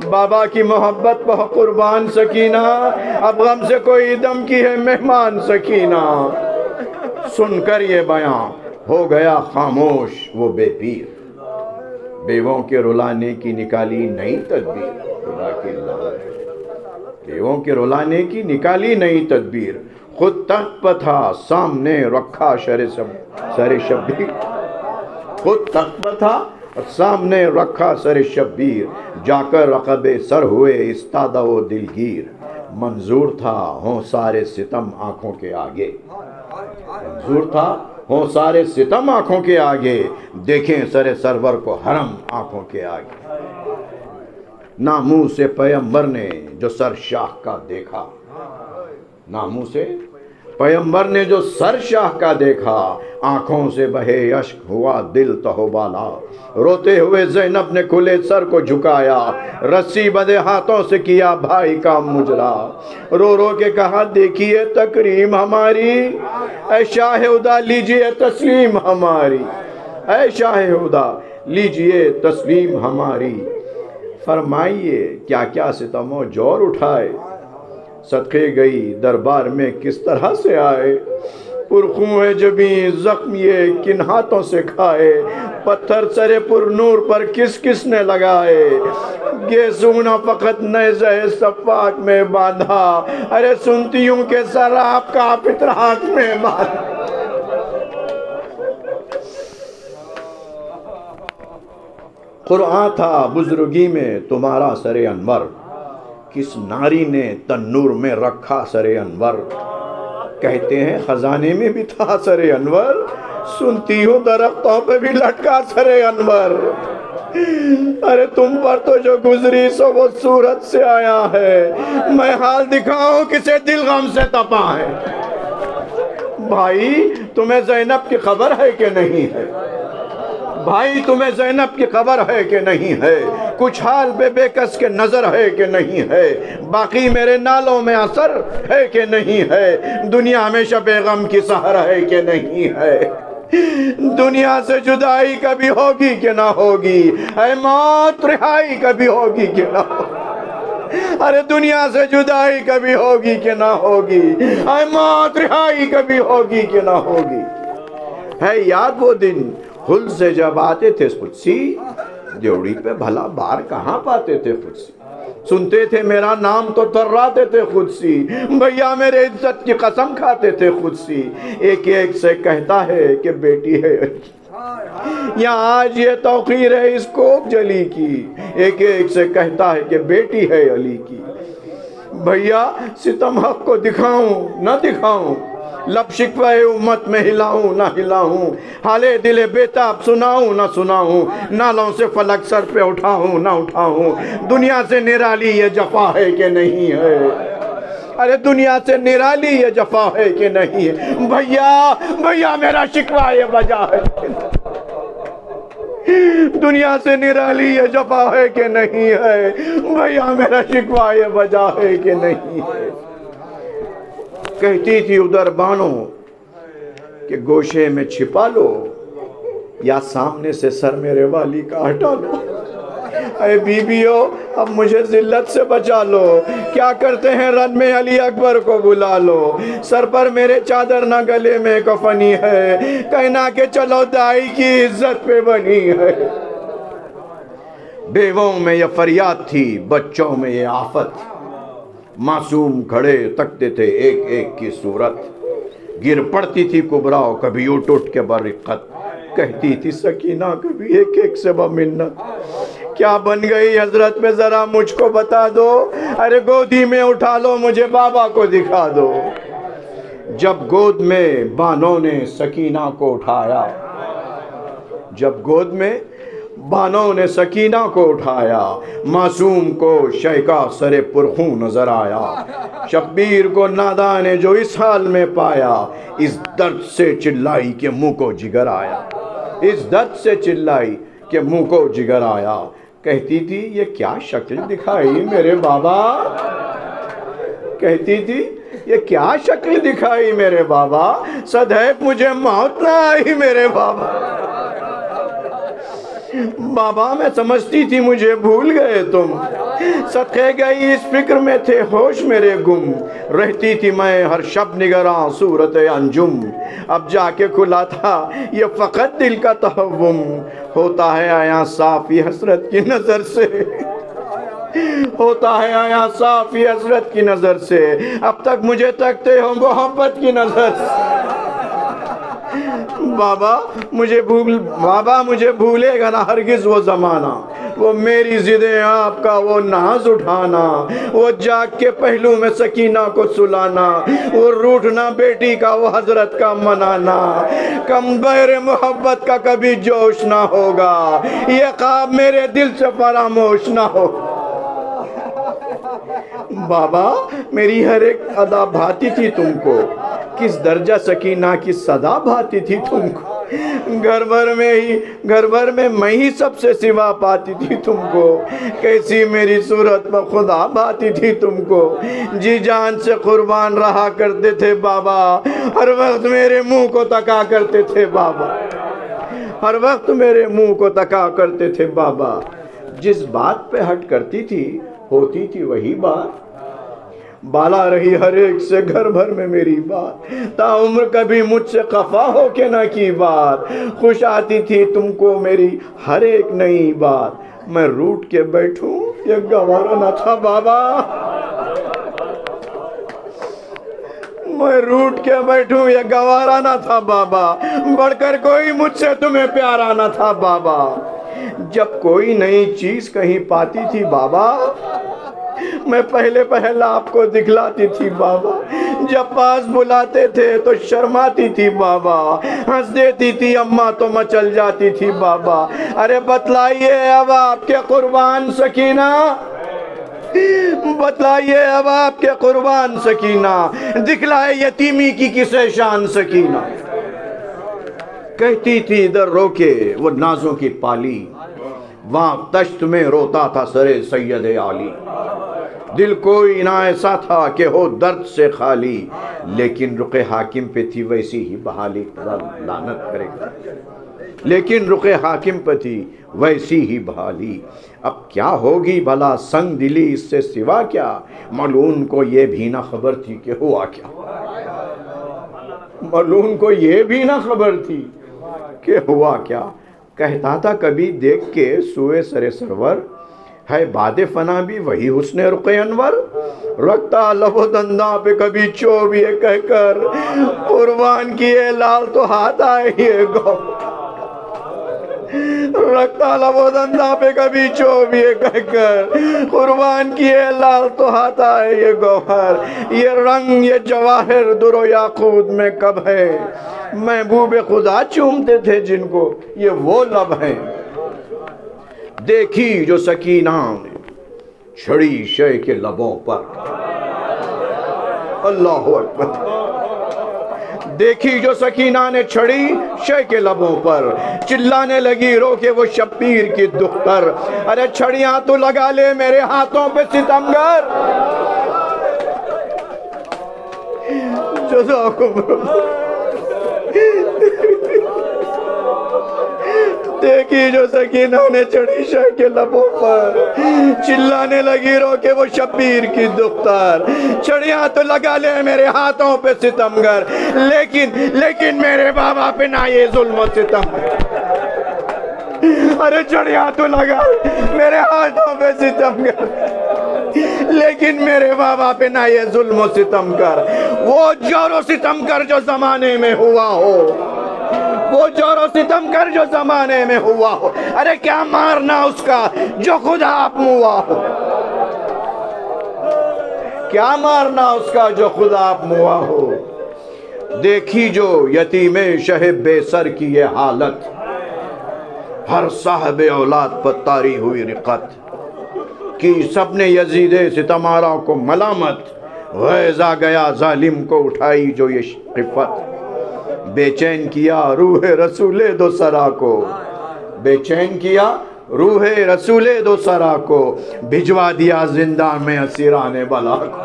बाबा की मोहब्बत पर कुर्बान, सकीना। अब गम से कोई दम की है मेहमान, सकीना। सुनकर ये बयां, हो गया खामोश वो बेपीर। बेवों के रुलाने की निकाली नई तदबीर, खुदा की बेवों के रुलाने की निकाली नई तदबीर, खुद तख्त पर था, सामने रखा शर सब सरे शब्बीर। खुद तख्त पर था और सामने रखा सर शब्बीर। जाकर रकबे सर हुए इस्तादा वो दिलगीर। मंजूर था हो सारे सितम आँखों के आगे। था? हो सारे सितम आँखों के आगे। देखें सरे सरवर को हरम आँखों के आगे। ना मुँह से पैम्बर ने जो सर शाह का देखा ना मुँह से पैम्बर ने जो सर शाह का देखा, आँखों से बहे यश्क हुआ, दिल तहोबाला। रोते हुए जैनब ने खुले सर को झुकाया, रस्सी बंधे हाथों से किया भाई का मुजरा। रो रो के कहा, देखिए तकरीम हमारी, ऐ शाह उदा लीजिए तस्लीम हमारी, ऐ शाह उदा लीजिए तस्लीम हमारी। फरमाइए क्या क्या सितमो ज़ोर उठाए सदके गई दरबार में किस तरह से आए? पुरखुए जबी जख्म ये किन हाथों से खाए? पत्थर सरे पुर नूर पर किस किस ने लगाए? ये सुना फकत नए जहे सफाक में बांधा। अरे सुनती हूँ के सर आपका पितराक में बांधा कुरआ था बुजुर्गी में तुम्हारा सरे अनवर। किस नारी ने तन्नूर में रखा सरे अनवर? कहते हैं, खजाने में भी था सरे अनवर, सुनती हूँ दरख्तों पे भी लटका सरे अनवर। अरे तुम पर तो जो गुजरी सो वो सूरत से आया है। मैं हाल दिखाऊँ किसे दिल गम से तपा है। भाई, तुम्हें जैनब की खबर है कि नहीं है? भाई, तुम्हें जैनब की खबर है कि नहीं है? कुछ हाल बे बेकस के नज़र है कि नहीं है? बाकी मेरे नालों में असर है कि नहीं है? दुनिया में शब गम की सहर है कि नहीं है? दुनिया से जुदाई कभी होगी कि ना होगी? है मौत रिहाई कभी होगी कि ना होगी? अरे, दुनिया से जुदाई कभी होगी कि ना होगी? है मौत रिहाई कभी होगी कि ना होगी? है याद वो दिन खुल से जब आते थे खुदसी ड्योड़ी पे भला बार कहाँ पाते थे खुदसी सुनते थे मेरा नाम तो तर्राते थे खुद सी भैया मेरे इज़्ज़त की कसम खाते थे खुद सी एक एक से कहता है कि बेटी है। या आज ये तोखीर है इस इसको जली की। एक एक से कहता है कि बेटी है अली की। भैया, सितम हक को दिखाऊँ, ना दिखाऊँ? लब शिकवे उम्मत में, हिलाऊं, ना हिलाऊं। हाले दिले बेताब सुनाऊं, ना सुनाऊं। नालों से फलक सर पे उठाऊं, ना उठाऊं। दुनिया से निराली ये जफा है कि नहीं है? अरे दुनिया से निराली ये जफा है कि नहीं है? भैया भैया, मेरा शिकवा ये बजा है दुनिया से निराली ये जफा है कि नहीं है? भैया, मेरा शिकवा ये बजा है कि नहीं है? कहती थी उधर बानो कि गोशे में छिपा लो या सामने से सर मेरे वाली का हटा लो। अरे बीबियो अब मुझे जिल्लत से बचा लो। क्या करते हैं रन में अली अकबर को बुला लो? सर पर मेरे चादर ना गले में कफनी है। कहना के चलो दाई की इज़्ज़त पे बनी है। बेवों में यह फरियाद थी, बच्चों में ये आफत। मासूम खड़े तकते थे एक एक की सूरत। गिर पड़ती थी कुबराओ, कभी उठ उठ के बरकत। कहती थी, सकीना, कभी एक एक से मिन्नत। क्या बन गई हज़रत में? जरा मुझको बता दो। अरे गोदी में उठा लो, मुझे बाबा को दिखा दो। जब गोद में बानों ने सकीना को उठाया, जब गोद में बानों ने सकीना को उठाया, मासूम को शैका सरे पुरखू नज़र आया। शब्बीर को नादा ने जो इस हाल में पाया, इस दर्द से चिल्लाई के मुँह को जिगर आया। इस दर्द से चिल्लाई के मुँह को जिगर आया। कहती थी, ये क्या शक्ल दिखाई मेरे बाबा? कहती थी, ये क्या शक्ल दिखाई मेरे बाबा? सदैव मुझे मौत ना आई मेरे बाबा। बाबा, मैं समझती थी मुझे भूल गए तुम। सतखे गई इस फ़िक्र में थे होश मेरे गुम। रहती थी मैं हर शब निगरा सूरत अंजुम। अब जाके खुला था ये फ़कत दिल का तहवुम होता है आया साफ़ साफी हसरत की नज़र से। होता है आया साफी हसरत की नज़र से। अब तक मुझे तकते हो मोहब्बत की नज़र से। बाबा, मुझे भूल, बाबा, मुझे भूलेगा ना हरगिज वो जमाना। वो मेरी जिदे आपका, वो नाज उठाना। वो जाग के पहलू में सकीना को सुलाना। वो रूठना बेटी का, वो हज़रत का मनाना। कम बैर मोहब्बत का कभी जोश ना होगा। ये ख्वाब मेरे दिल से फरामोश ना हो। बाबा, मेरी हर एक अदा भाती थी तुमको। किस दर्जा सकीना की सदा भाती थी तुमको? घर भर में ही, घर भर में मैं ही सबसे सिवा पाती थी तुमको। कैसी मेरी सूरत में खुदा भाती थी तुमको? जी जान से कुर्बान रहा करते थे बाबा। हर वक्त मेरे मुँह को तका करते थे बाबा। हर वक्त मेरे मुँह को तका करते थे बाबा। जिस बात पे हट करती थी, होती थी वही बात। बाला रही हर एक से घर भर में मेरी बात। ताउम्र कभी मुझसे खफा हो के ना की बात। खुश आती थी तुमको मेरी हर एक नई बात। मैं रूट के बैठूं, ये गवारा न था बाबा। मैं रूट के बैठूं, ये गवारा ना था बाबा। बढ़कर कोई मुझसे तुम्हें प्यारा ना था बाबा। जब कोई नई चीज़ कहीं पाती थी बाबा मैं पहले पहला आपको दिखलाती थी, बाबा। जब पास बुलाते थे तो शर्माती थी, बाबा। हंस देती थी, अम्मा तो मचल जाती थी, बाबा। अरे बतलाइए अब आपके कुर्बान सकीना। बतलाइए अब आपके कुर्बान सकीना। दिखलाए यतीमी की किसे शान सकीना। कहती थी, इधर रोके, वो नाजों की पाली। वहाँ, तश्त में रोता था सरे सैयद आली। दिल कोई ना ऐसा था कि हो दर्द से खाली, लेकिन रुके हाकिम पे थी वैसी ही बहाली लानत करेगा। लेकिन रुके हाकिम पे थी वैसी ही बहाली। अब क्या होगी भला, संग दिली इससे सिवा क्या? मलून को ये भी ना खबर थी कि हुआ क्या? मलून को ये भी ना खबर थी कि हुआ क्या? कहता था कभी देख के सुए सरे सरवर, है बाद फना भी, वही हुसन रुक अनवर। रखता लबो दंदा पे कभी चोबिए कहकर, कुर्बान किए लाल तो हाथ आए गौ रखता लबो दंदा पे कभी चोबिए कहकर कुर्बान किए लाल तो हाथ आए ये गौहर। ये रंग, ये जवाहर दुरो याकूत में कब है? महबूब खुदा चूमते थे जिनको, ये वो लब है। देखी जो सकीना ने, छड़ी शय के लबों पर। अल्लाह अकबर। देखी जो सकीना ने छड़ी शे के लबों पर। चिल्लाने लगी रो के वो शबीर की दुख पर। अरे छड़ियाँ तो लगा ले मेरे हाथों पे सितमगर जो देखी जो सकीना ने चढ़ी शाह के लबों पर। चिल्लाने लगी रोके वो शब्बीर की दुख्तार। चढ़िया तो लगा ले मेरे हाथों पे सितमगर। लेकिन लेकिन मेरे बाबा पे ना ये जुल्म सितम अरे चढ़िया तो लगा मेरे हाथों पे सितमगर। लेकिन मेरे बाबा पे ना ये जुल्म सितम कर वो जोरो सितम कर जो जमाने में हुआ हो। वो जोरो सितम कर जो जमाने में हुआ हो। अरे क्या मारना उसका? जो खुद आप हुआ हो। क्या मारना उसका जो खुदा आप मुआ हो? देखी जो यतीम शह बेसर की ये हालत। हर साहब औलाद पर तारी हुई रिकत। की सबने यजीद सितमारा को मलामत। गैजा गया जालिम को उठाई जो ये शिफत। बेचैन किया रूह रसूल दो सरा को। बेचैन किया रूह रसूल दो सरा को। भिजवा दिया ज़िंदा में असीराने बला को।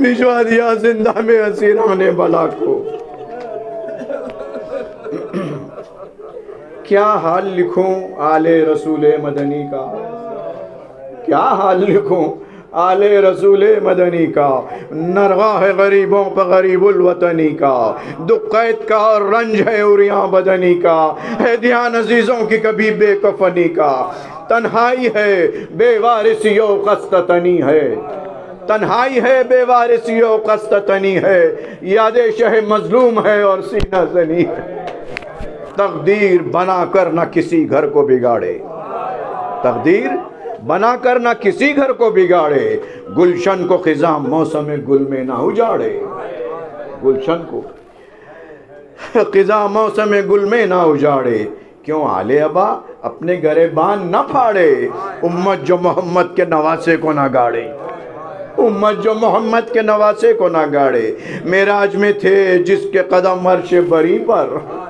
भिजवा दिया ज़िंदा में असीराने बला को। क्या हाल लिखूं आले रसूल मदनी का? क्या हाल लिखूं आले रसूल मदनी का नरगा है गरीबों पर गरीबुल वतनी का दुख कैद का और रंज है उरिया बदनी का, है ध्यान अजीजों की कभी बेकफनी का। तन्हाई है बेवारिसियो कस्तनी है। तन्हाई है बेवारिसियो कस्तनी है। याद शह मजलूम है और सीना जनी है। तकदीर बना कर न किसी घर को बिगाड़े। तकदीर बनाकर ना किसी घर को बिगाड़े। गुलशन को खिजा मौसम गुल में ना उजाड़े। गुलशन को खिजा मौसम गुल में ना उजाड़े। क्यों आले अबा, अपने घरे बान न फाड़े। उम्मत जो मोहम्मद के नवासे को ना गाड़े। उम्मत जो मोहम्मद के नवासे को ना गाड़े। मेराज में थे जिसके कदम अर्श बरी पर।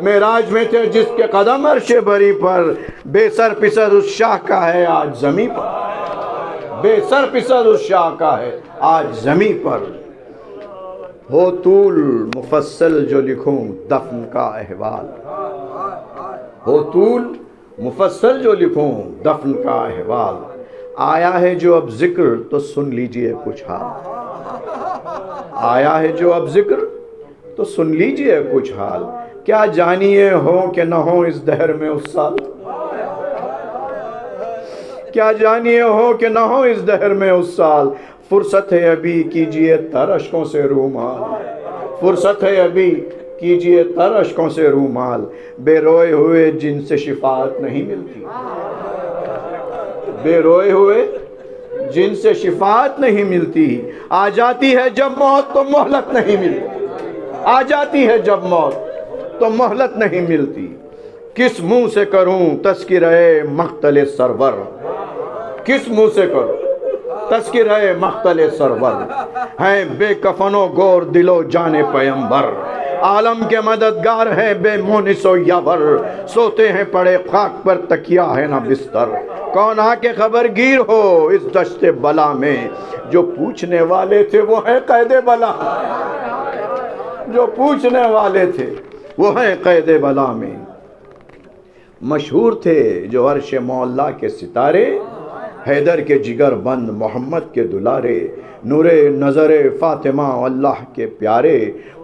मेराज में थे, जिसके कदम अर्श बरी पर। बेसर पिसर उस शाह का है, आज जमी पर। बेसर पिसर उस शाह का है, आज जमी पर। हो तूल मुफसल जो लिखूं, दफन का अहवाल। हो तूल मुफसल जो लिखूं, दफन का अहवाल। आया है जो अब ज़िक्र तो सुन लीजिए कुछ हाल। आया है जो अब ज़िक्र तो सुन लीजिए कुछ हाल। क्या जानिए हो कि न हो इस दहर में उस साल क्या जानिए हो कि न हो इस दहर में उस साल फुर्सत है अभी कीजिए तरशकों से रूमाल। फुर्सत है अभी कीजिए तरशकों से रूमाल। बेरोए हुए जिनसे शिफात नहीं मिलती। बेरोए हुए जिनसे शिफात नहीं मिलती। आ जाती है जब मौत तो मोहलत नहीं मिलती। आ जाती है जब मौत तो मोहलत नहीं मिलती। किस मुँह से करूँ तस्किर मख्तल सरवर? किस मुँह से करूँ? तस्किर मख्तल सरवर। हैं बेकफनो गौर दिलो जाने पयंबर आलम के मददगार हैं बेमोनिसो यावर। सोते हैं पड़े खाक पर तकिया है ना बिस्तर। कौन आके खबर गिर हो इस दश्ते बला में? जो पूछने वाले थे वो है कैदे बला। जो पूछने वाले थे। वो हैं कैद बला में। मशहूर थे जो अर्श मोल्ला के सितारे, हैदर के जिगर बंद, मोहम्मद के दुलारे, नूरे नज़र फ़ातिमा अल्लाह के प्यारे,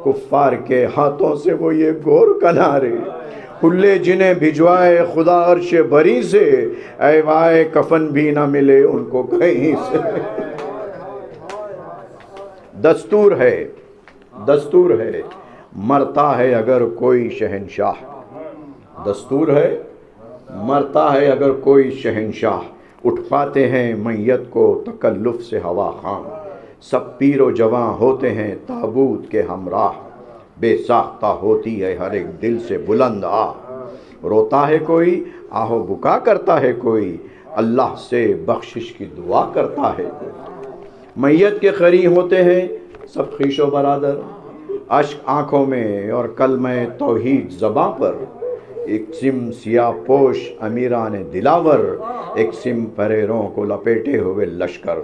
कुफ़ार के हाथों से वो ये गोर कनारे। हुल्ले जिन्हें भिजवाए खुदा अर्श बरी से ऐवाए कफन भी ना मिले उनको कहीं से। दस्तूर है दस्तूर है। मरता है अगर कोई शहनशाह। दस्तूर है, मरता है अगर कोई शहनशाह। उठ पाते हैं मैयत को तकल्लुफ़ से हवा खाम। सब पीर जवां होते हैं ताबूत के हमराह। बेसाख्ता होती है हर एक दिल से बुलंद आ। रोता है कोई, आहो बुका करता है कोई। अल्लाह से बख्शिश की दुआ करता है। मैयत के खरी होते हैं सब खीशो बरादर। अश्क आँखों में और कल में तोहीद ज़बा पर एक सिम सिया पोश अमीरा ने दिलावर, एक सिम परेरों को लपेटे हुए लश्कर।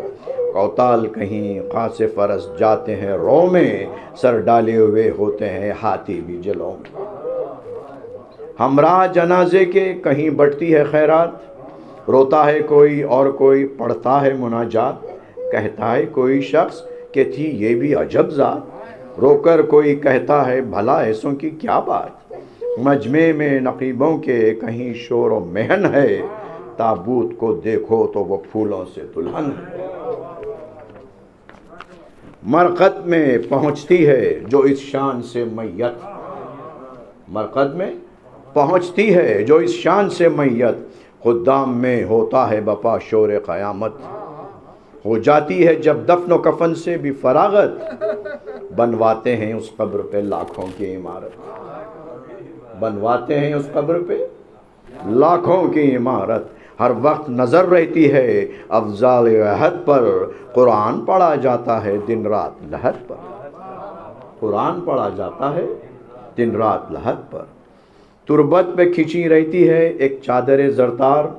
कौताल कहीं खास फरस जाते हैं रो में, सर डाले हुए होते हैं हाथी भी जलों हमरा जनाजे के कहीं बढ़ती है खैरात, रोता है कोई और कोई, पढ़ता है मुनाजात, कहता है कोई शख्स के थी ये भी अजब ज़ात। रोकर कोई कहता है, भला ऐसों की क्या बात? मजमे में नकीबों के कहीं शोर व महन है। ताबूत को देखो तो वो फूलों से दुल्हन है। मरकत में पहुँचती है जो इस शान से मैयत। मरकत में पहुँचती है जो इस शान से मैयत। खुदाम में होता है बपा शोर क़यामत हो जाती है जब दफन व कफन से भी फरागत। बनवाते हैं उस कब्र पे लाखों की इमारत। बनवाते हैं उस कब्र पे लाखों की इमारत। हर वक्त नज़र रहती है अफजाल अहद पर। कुरान पढ़ा जाता है दिन रात लहद पर। कुरान पढ़ा जाता है दिन रात लहद पर। तुरबत पे खिंची रहती है एक चादर जरदार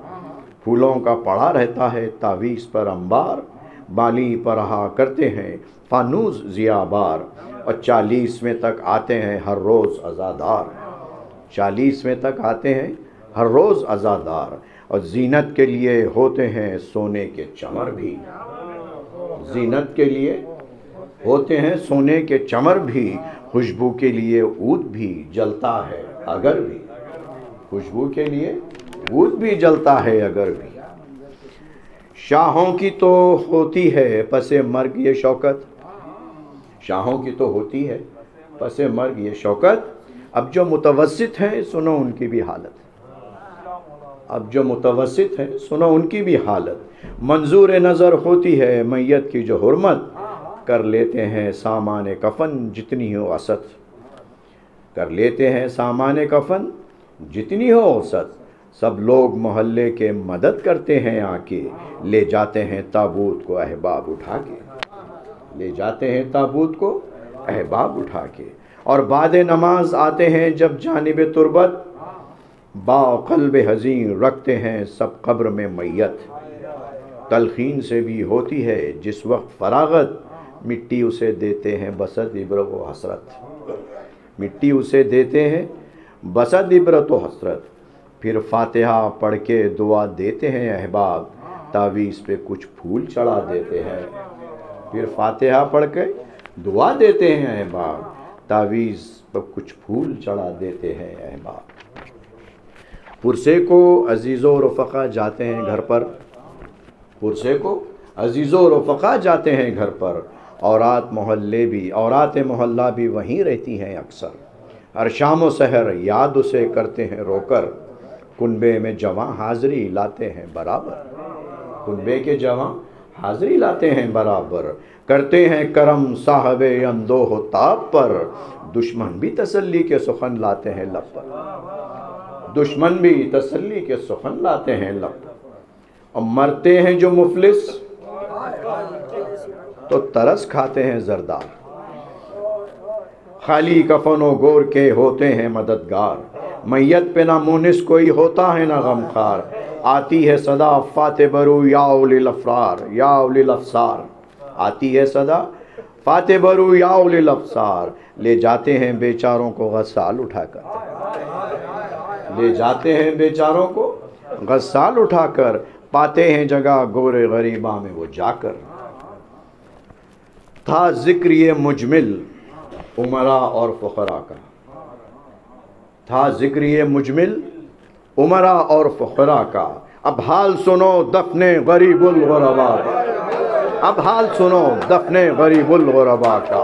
फूलों का पड़ा रहता है तावीज़ पर अंबार। बाली पर रहा करते हैं। फानूस ज़ियाबार, और चालीसवें तक आते हैं हर रोज़ आज़ादार चालीसवें तक आते हैं हर रोज़ आज़ादार और जीनत के लिए होते हैं सोने के चमर भी। जीनत के लिए होते हैं सोने के चमर भी, खुशबू के लिए ऊद भी जलता है अगर भी। खुशबू के लिए ऊद भी जलता है अगर भी। शाहों की तो होती है पसे मर्ग ये शौकत। शाहों की तो होती है पसे मर्ग ये शौकत। अब जो मुतवसित हैं, सुनो उनकी भी हालत। अब जो मुतवसित हैं, सुनो उनकी भी हालत। मंजूर नज़र होती है मैयत की जो हरमत। कर लेते हैं सामान कफन जितनी हो असत कर लेते हैं सामान कफन जितनी हो औसत। सब लोग मोहल्ले के मदद करते हैं आके। ले जाते हैं ताबूत को, अहबाब उठा के ले जाते हैं ताबूत को, अहबाब उठा के और बाद नमाज़ आते हैं जब जानब तुरबत। बाकल्ब हजीन रखते हैं सब कब्र में मैत तलखीन से भी होती है जिस वक्त फरागत, मिट्टी उसे देते हैं बसत इब्र व हसरत। मिट्टी उसे देते हैं बसत इब्रत व हसरत। फिर फातिहा पढ़ के दुआ देते हैं अहबाब तावीज़ पे कुछ फूल चढ़ा देते हैं। फिर फातिहा पढ़ के दुआ देते हैं अहबाब तावीज़ पर कुछ फूल चढ़ा देते हैं अहबाब। पुरसे को अजीज़ो रफ़ा जाते हैं घर पर। पुरसे को अजीज़ो रफ़ा जाते हैं घर पर। औरत मोहल्ले भी, औरत मोहल्ला भी वहीं रहती हैं अक्सर। हर शाम सहर याद उसे करते हैं रोकर। कुनबे में जवां हाज़री लाते हैं बराबर। कुनबे के जवां हाज़री लाते हैं बराबर। करते हैं करम साहब अंदो ताब पर। दुश्मन भी तसल्ली के सुखन लाते हैं लब पर। दुश्मन भी तसल्ली के सुखन लाते हैं लब और मरते हैं जो मुफलिस तो तरस खाते हैं जरदार। खाली कफनो गोर के होते हैं मददगार। मैयत पे ना मुनिस कोई होता है ना गमखार। आती है सदा फाते बरू याफ्रार याफ्सार आती है सदा फाते बरू याफ्सार ले जाते हैं बेचारों को गसाल उठाकर। ले जाते हैं बेचारों को गसाल उठाकर। पाते हैं जगह गोरे गरीबा में वो जाकर। था ज़िक्र ये मुजमिल, उमरा और फ़खरा का। था ज़िक्र मुजमिल, उमरा और फ़खरा का। अब हाल सुनो दफने का। अब हाल सुनो दफने गरीबुलगरबा का।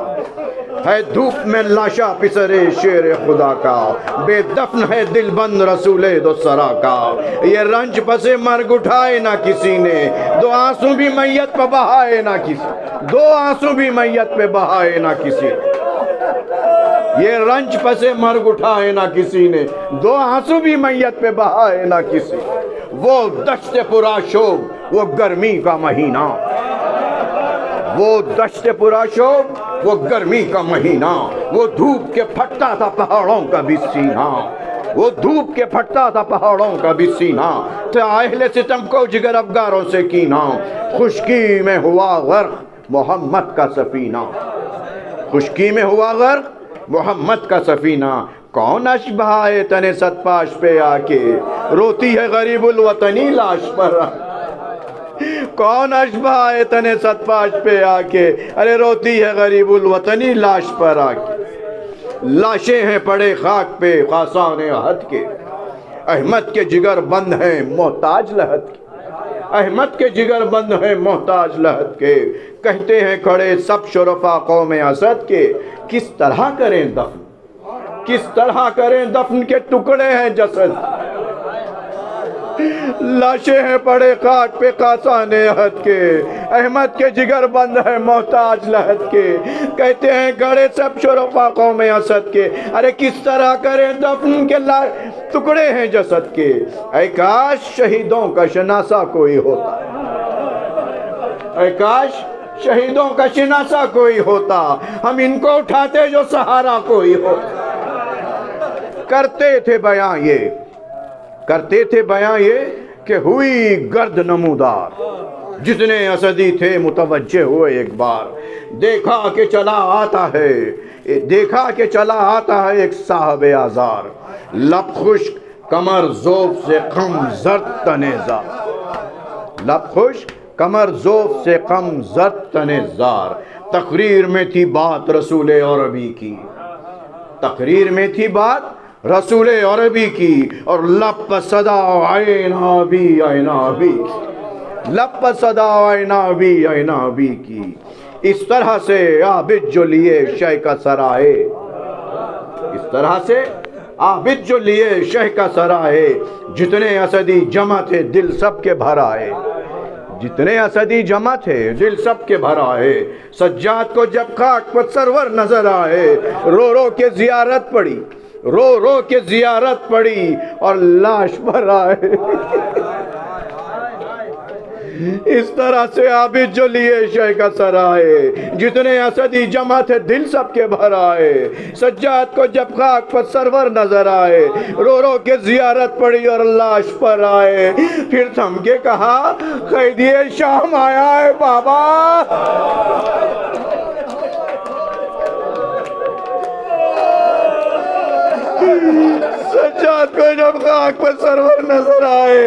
है धूप में लाशा पिसरे शेर खुदा का। बेदफन है दिल बंद रसूल दोसरा का। ये रंज पसे मर्ग उठाए ना किसी ने। दो आँसू भी मैयत पे बहाए ना किसी दो आँसू भी मैयत पे बहाए ना किसी ये रंज पसे मर्ग उठाए ना किसी ने। दो आँसू भी मैयत पे बहाए ना किसी। वो दश्त पुरा शोभ, वो गर्मी का महीना। वो दश्त पुरा शोभ, वो गर्मी का महीना। वो धूप के फटता था पहाड़ों का भी सीना। वो धूप के फटता था पहाड़ों का भी सीना। तो आहले सितम को जिगर अफगारों से कीना। खुशकी में हुआ गर्क मोहम्मद का सफीना। खुशकी में हुआ गर्क मोहम्मद का सफीना, कौन अशबहाए तने सतपाश पे आके? रोती है गरीबुल वतनी लाश पर कौन अशबा है तने सतपाश पे आके? अरे रोती है गरीबुल वतनी लाश पर आके। लाशें हैं पड़े खाक पे, खासान हद के। अहमद के जिगर बंद हैं, मोहताज लहद के। अहमद के जिगर बंद है मोहताज लहत के। कहते हैं, खड़े सब शरफा कौम असद के। किस तरह करें दफन? किस तरह करें दफन के टुकड़े हैं जसद? लाशें हैं पड़े काट पे कासाने हद के। अहमद के जिगर बंद है मोहताज लहद के। कहते हैं गड़े सब शोरफा में असद के। अरे, किस तरह करें दफन के ला टुकड़े हैं जसद के। ऐ काश शहीदों का शनासा कोई होता। ऐ काश शहीदों का शिनासा कोई होता। हम इनको उठाते जो सहारा कोई होता। करते थे बयां ये। करते थे बयां ये कि हुई गर्द नमूदार। जितने असदी थे मुतवजे हुए एक बार। देखा के चला आता है देखा के चला आता है एक साहब आजार। लब खुश्क कमर जोब से कम जर्द तनेजा लब खुश्क कमर जोब से कम जर्द तनेजार। तकरीर में थी बात रसूल और अभी की। तकरीर में थी बात रसूल अरबी की और लप सदा आयना भी आयना भी लप सदा आयना भी आयना भी की। इस तरह से आबिद जो लिए शह का सराय इस तरह से आबिद जो लिए शह का सराय जितने असदी जमा थे दिल सबके भर आए जितने असदी जमा थे दिल सबके भर आए सज्जाद को जब खाक पर सरवर नज़र आए रो रो के जियारत पड़ी। रो रो के जियारत पड़ी और लाश पर आए। इस तरह से आबिद जो लिए शेख असर आए, जितने असदी जमा थे दिल सबके भर आए। सज्जाद को जब खाक पर सरवर नज़र आए, रो रो के जियारत पड़ी और लाश पर आए। फिर थम के कहा कैदिए शाम आया है बाबा। सज्जाद को जब खाक पर सरवर नज़र आए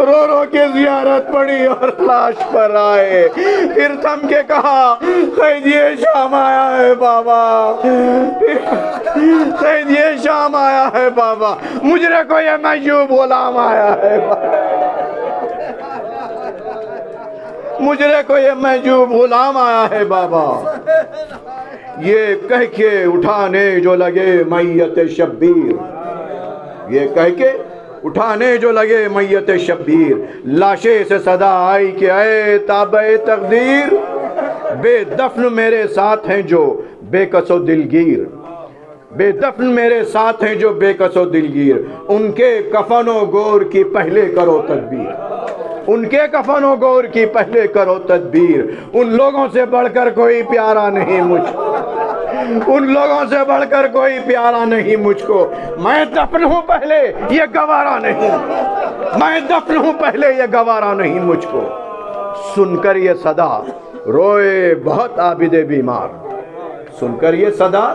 रो रो के जियारत पड़ी और लाश पर आए। फिर थम के कहा खैदिए शाम आया है बाबा। कैदिए शाम आया है बाबा। मुझे को मैं यू गुलाम आया है मुझे को ये मजूब गुलाम आया है बाबा। ये कह के उठाने जो लगे मैयत शब्बीर। ये कह के उठाने जो लगे मैयत शब्बीर। लाशे से सदा आई कि अय ताब तकदीर। बेदफन मेरे साथ हैं जो बेकसो दिलगीर। बेदफन मेरे साथ हैं जो बेकसो दिलगीर। उनके कफनो गोर की पहले करो तदबीर। उनके कफनो गौर की पहले करो तदबीर। उन लोगों से बढ़कर कोई प्यारा नहीं मुझको उन लोगों से बढ़कर कोई प्यारा नहीं मुझको। मैं दफन हूँ पहले, ये गवारा नहीं। मैं दफन हूँ पहले, ये गवारा नहीं मुझको। सुनकर ये सदा रोए बहुत आबिदे बीमार। सुनकर ये सदा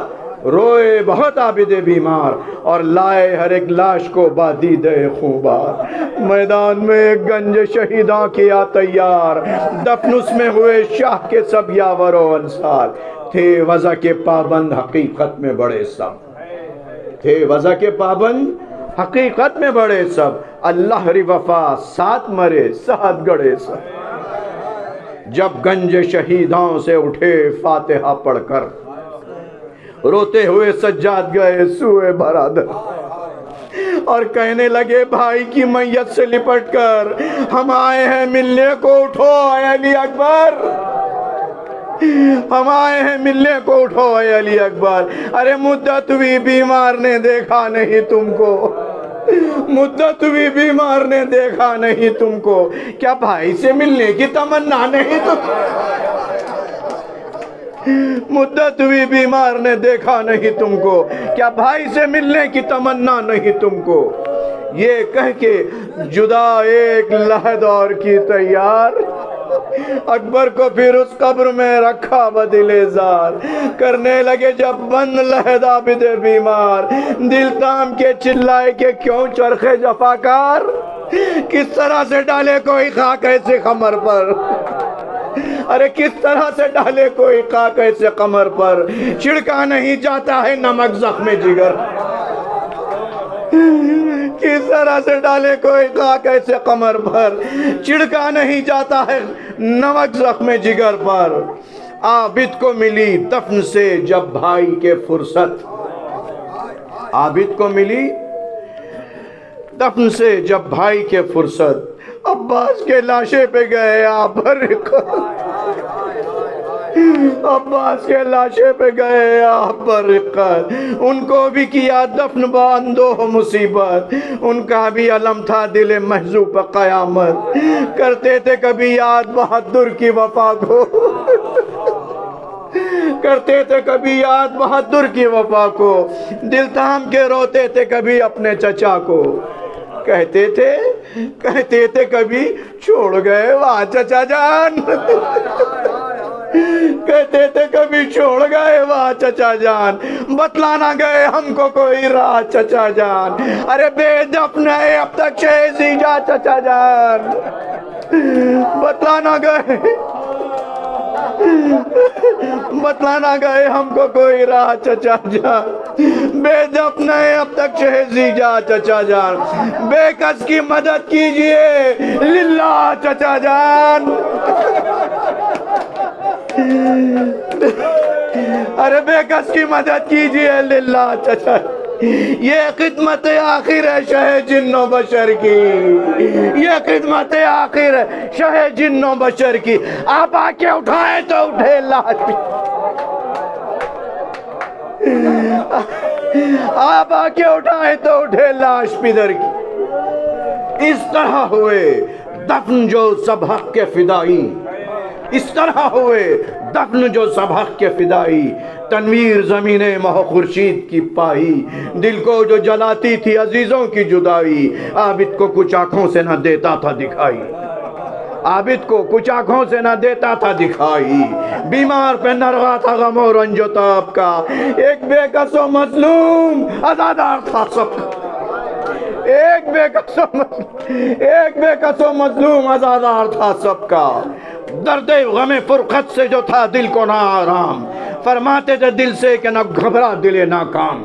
रोए बहुत आबिद बीमार और लाए हर एक लाश को बादी दे खूबार। मैदान में गंज शहीदा किया तैयार। दफनुस में हुए शाह के सब यावरो अंसार। थे वजह के पाबंद हकीकत में बड़े सब। थे वजह के पाबंद हकीकत में बड़े सब। अल्लाह री वफा सात मरे सात गड़े सब। जब गंज शहीदों से उठे फातिहा पढ़कर रोते हुए सज्जाद गए, सुए बरादर और कहने लगे, भाई की मैयत से लिपट कर, हम आए हैं मिलने को उठो अली अकबर। हम आए हैं मिलने को उठो अली अकबर। अरे, मुद्दत भी बीमार ने देखा नहीं तुमको। मुद्दत भी बीमार ने देखा नहीं तुमको। क्या भाई से मिलने की तमन्ना नहीं तुम मुद्दत भी बीमार ने देखा नहीं तुमको। क्या भाई से मिलने की तमन्ना नहीं तुमको? ये कह के जुदा एक लहद और की तैयार। अकबर को फिर उस कब्र में रखा बदिले जार। करने लगे जब बंद लहदा बिदे बीमार। दिल ताम के चिल्लाए के क्यों चरखे जफाकार? किस तरह से डाले कोई खा कैसे खमर पर? अरे किस तरह से डाले कोई का कैसे कमर पर? छिड़का नहीं जाता है नमक जख्म जिगर। किस तरह से डाले कोई का कैसे कमर पर? छिड़का नहीं जाता है नमक जख्म जिगर पर। आबिद को मिली दफन से जब भाई के फुर्सत। आबिद को मिली दफन से जब भाई के फुर्सत। अब्बास के लाशे पे गए आप अब्बास के लाशे पे गए आप बरकत उनको भी किया दफन बांधो मुसीबत। उनका भी अलम था दिल महजू पर कयामत। करते थे कभी याद बहादुर की वफा को। करते थे कभी याद बहादुर की वफा को। दिल थाम के रोते थे कभी अपने चचा को। कहते थे कहते थे कभी छोड़ गए वाह चचा जान। कहते थे कभी छोड़ गए वाह चचा जान। बतलाना गए हमको कोई राह चचा जान। अरे बेदफ नहीं, अब तक शहजी जा चचा जान। बतलाना गए। बतलाना गए, हमको कोई राह, चचा जान। बेदप नहीं, अब तक शहजी जा, चचा जान। बेकस की मदद कीजिए, लिल्ला, चचा जान। अरे बेकस की मदद कीजिए, लिल्ला, चचा ये खिदमत आखिर है शह जिन्नो बशर की। ये खिदमत आखिर है शह जिन्नो बशर की। आप आके उठाए तो उठे लाश आप आके उठाए तो उठे लाश पिदर की। इस तरह हुए दफन जो सब हक के फिदाई। इस तरह हुए दफन जो सब हक के फिदाई, तनवीर ज़मीन मह खुर्शीद की पाई दिल को जो जलाती थी अजीजों की जुदाई, आबिद को कुछ आँखों से न देता था दिखाई। आबिद को कुछ आँखों से न देता था दिखाई। बीमार पे नरवा था गमो रंजो ताप का एक बेकसो मजलूम, अदादार था सबका एक बेकसो एक बेकसो मजलूम आजादार था सबका। दर्द गमे फुरखत से जो था दिल को ना आराम। फरमाते थे दिल से कि ना घबरा दिले ना काम।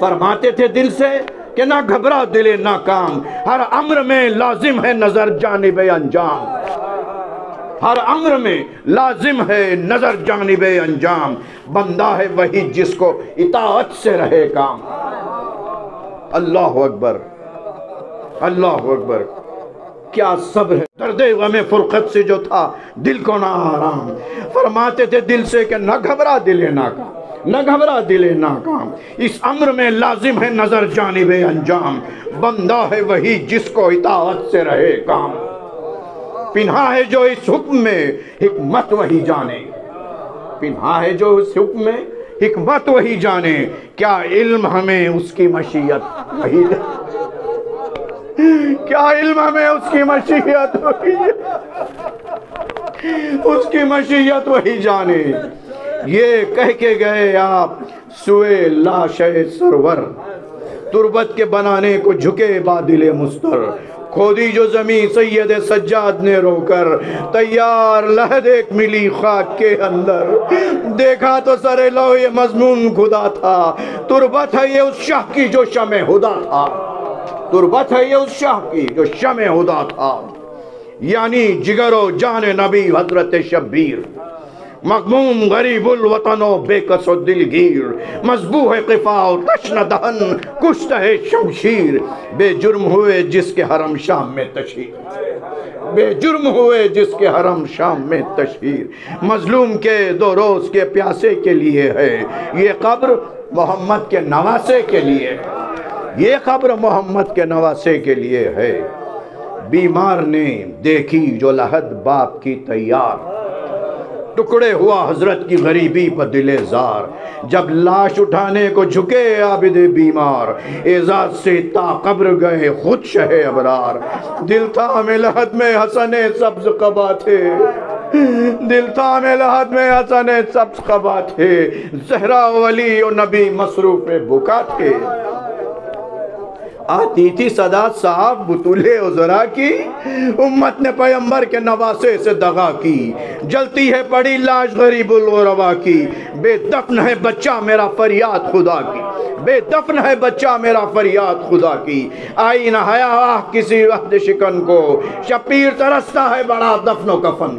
फरमाते थे दिल से कि ना घबरा दिले ना काम। हर अम्र में लाजिम है नज़र जानिब अंजाम। हर अम्र में लाजिम है नज़र जानिब अंजाम। बंदा है वही जिसको इताअत से रहे काम। अल्लाह अकबर। अल्लाह अकबर। क्या सब्र है? दर्द गमे फुरकत से जो था, दिल को ना आराम। फरमाते थे दिल से कि न घबरा, दिले ना का न घबरा, दिले नाकाम इस अम्र में लाजिम है नज़र जानिब अंजाम। बंदा है वही जिसको इताअत से रहे काम। पिन्हा है जो इस हुक्म में हिकमत वही जाने। पिन्हा है जो इस हुक्म में हिकमत वही जाने। क्या इल्म हमें उसकी मशीयत वही क्या इल्म हमें उसकी मशीयत वही उसकी मशीयत वही जाने। ये कह के गए आप, सुए लाश सरवर। तुरबत के बनाने को झुके बादिल मुस्तर। खोदी जो जमी सैयद सज्जाद ने रोकर। तैयार लहद एक मिली खाक के अंदर। देखा तो सरे लो ये मजमून खुदा था। तुरबत है ये उस शाह की जो शमे हुदा था। तुरबत है ये उस शाह की जो शम हुदा था। यानी जिगरो जान नबी हज़रत शब्बीर। मकमूम गरीबुल वतनो बेकसो दिलगीर मजबू है किफाओ तशन दहन, कुश्त है शमशीर। बेजुर्म हुए जिसके हरम शाम में तशीर। बेजुर्म हुए जिसके हरम शाम में तशहीर मजलूम के दो रोज के प्यासे के लिए है। ये कब्र मोहम्मद के नवासे के लिए ये खबर मोहम्मद के नवासे के लिए है। बीमार ने देखी जो लहद बाप की तैयार। टुकड़े हुआ हज़रत की गरीबी पर दिले जार जब लाश उठाने को झुके आबिद बीमार, एजाज से ताकब्र गए खुद शहे अबरार। दिल था मिलहद में हसन सब्ज कबा थे। दिल था मिलहद में हसन सब्ज कबा थे। जहरा वली और नबी मसरूफ बुका थे। आती थी सदा साफ़ बुतुले उजरा की। उम्मत ने पैम्बर के नवासे से दगा की। जलती है पड़ी लाश गरीबुलरवा की। बेदफन है बच्चा मेरा फरियाद खुदा की। बेदफन है बच्चा मेरा फरियाद खुदा की। आई नहाया किसी वहद शिकन को। शपीर तरसता है बड़ा दफनो कफन।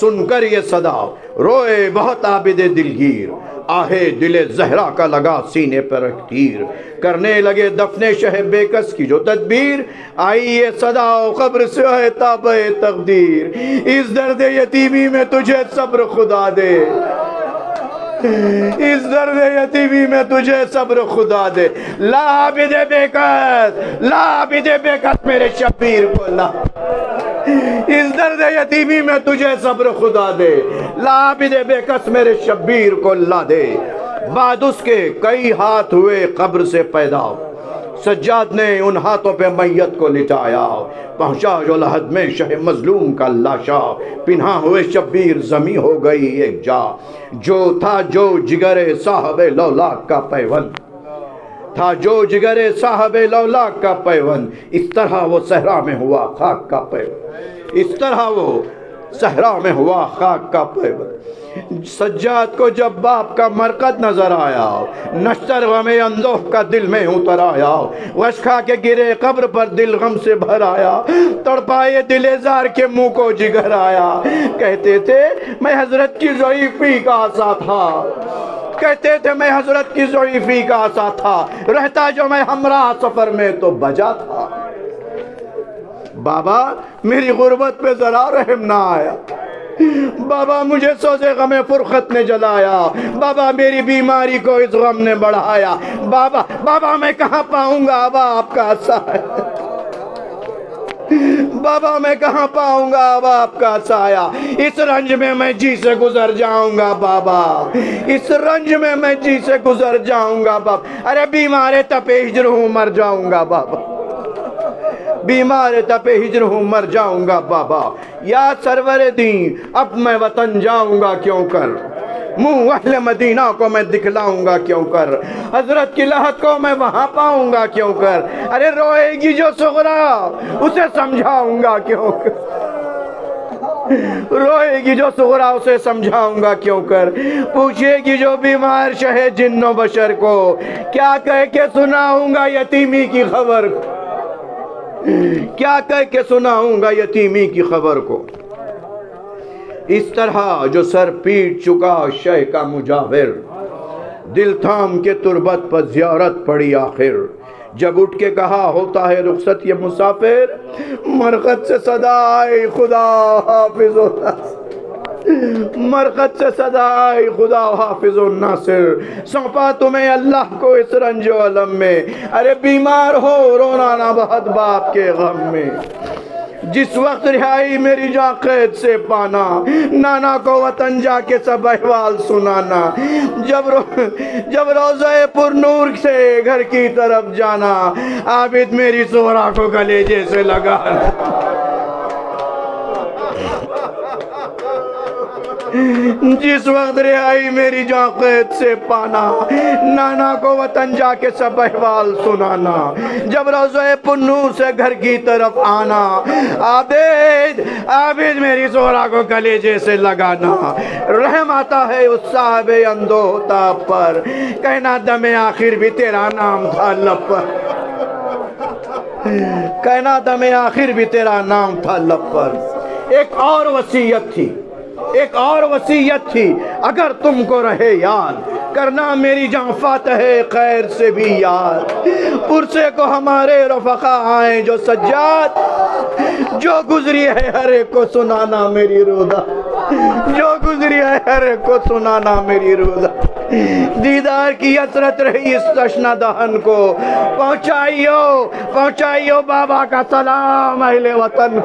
सुनकर ये सदा रोए बहुत आबिद दिलगीर, आहे दिले जहरा का लगा सीने पर तीर। करने लगे दफने शह बेकस की जो तदबीर, आई ये सदा खबर से ताब तकदीर। इस दर्द यतीमी में तुझे सब्र खुदा दे। इस दर्द यतीमी में तुझे सब्र खुदा दे। लाबिद बेकस लाबिद बेकस मेरे शबीर को ला। इस दर्द यतीमी, में तुझे सब्र खुदा दे। लाबिद बेकस मेरे शबीर को ला दे। बाद उसके कई हाथ हुए कब्र से पैदा सज्जाद ने उन हाथों पे मैयत को लिटाया पहुँचा जो लहद में शह मजलूम का लाशा पिन्हा हुए शब्बीर जमी हो गई एक जा। जो था जो जिगरे साहब लौलाक का पैवन था जो जिगरे साहब लौलाक का पैवन। इस तरह वो सहरा में हुआ खाक का पैवन। इस तरह वो सहरा में हुआ खाक का पैवन। सज्जाद को जब बाप का मरकत नज़र आया, नश्तर में अंदोह का दिल में उतर आया, वशखा के गिरे कब्र पर दिल गम से भर आया, तड़पाए दिलेजार के मुँह को जिगर आया। कहते थे, मैं हज़रत की जोईफी का आशा था। कहते थे, मैं हज़रत की जोईफी का आशा था। रहता जो मैं हमरा सफ़र में तो बजा था। बाबा, मेरी गुर्बत पे जरा रहम ना आया। बाबा, मुझे सोचे गमे फुरखत ने जलाया। बाबा, मेरी बीमारी को इस गम ने बढ़ाया। बाबा बाबा, मैं कहाँ पाऊँगा? बाबा आपका साया बाबा, मैं कहाँ पाऊँगा अब आपका साया? इस रंज में मैं जी से गुजर जाऊँगा बाबा। इस रंज में मैं जी से गुजर जाऊँगा बाबा। अरे बीमारे तपे हिजर हूँ मर जाऊँगा बाबा। बीमार तपे हिजर हूँ मर जाऊँगा बाबा। या सरवर दी अब मैं वतन जाऊँगा क्यों कर? मुँह अहले मदीना को मैं दिखलाऊँगा क्यों कर? हज़रत की लहत को मैं वहाँ पाऊँगा क्यों कर? अरे रोएगी जो सुगरा, उसे समझाऊँगा क्यों कर? रोएगी जो सुगरा, उसे समझाऊँगा क्यों कर? पूछेगी जो बीमार शहे जिन्नो बशर को, क्या कह के सुनाऊँगा यतीमी की खबर को? क्या कह के सुनाऊँगा यतीमी की खबर को? इस तरह जो सर पीट चुका शह का मुजाविर। दिल थाम के तुरबत पर जियारत पड़ी आखिर। जब उठ के कहा, होता है रुखसत ये मुसाफिर, मरकत से सदा आए खुदा हाफिज मरकत से सदा आए खुदा हाफिज नासिर। सौंपा तुम्हें अल्लाह को इस रंजो अलम में। अरे बीमार हो, रोना ना बहुत बाप के गम में। जिस वक्त रिहाई मेरी जा कैद से पाना नाना को वतन जाके सब अहवाल सुनाना जब रो, जब रोज़े पुरनूर से घर की तरफ़ जाना आबिद मेरी सोहरा को गलेजे से लगाना। जिस वक्त रिहाई मेरी जाकत से पाना, नाना को वतन जाके सब अहवाल सुनाना, जब रोज़े पुन्नू से घर की तरफ़ आना, आबिद आबिद मेरी सोरा को कलेजे से लगाना। रहम आता है उस साहब अंदोता पर, कहना, दमे आखिर भी तेरा नाम था लब कहना, दमे आखिर भी तेरा नाम था लब पर एक और वसीयत थी। एक और वसीयत थी। अगर तुमको रहे याद, करना मेरी जाफात है, खैर से भी याद। पुरसे को हमारे रफका आए जो सज्जाद, जो गुजरी है हर एक को सुनाना मेरी रोदा जो गुजरी है हर एक को सुनाना मेरी रोदा दीदार की हसरत रही इस तशना दहन को। पहुंचाइयो पहुंचाइयो बाबा का सलाम अहले वतन।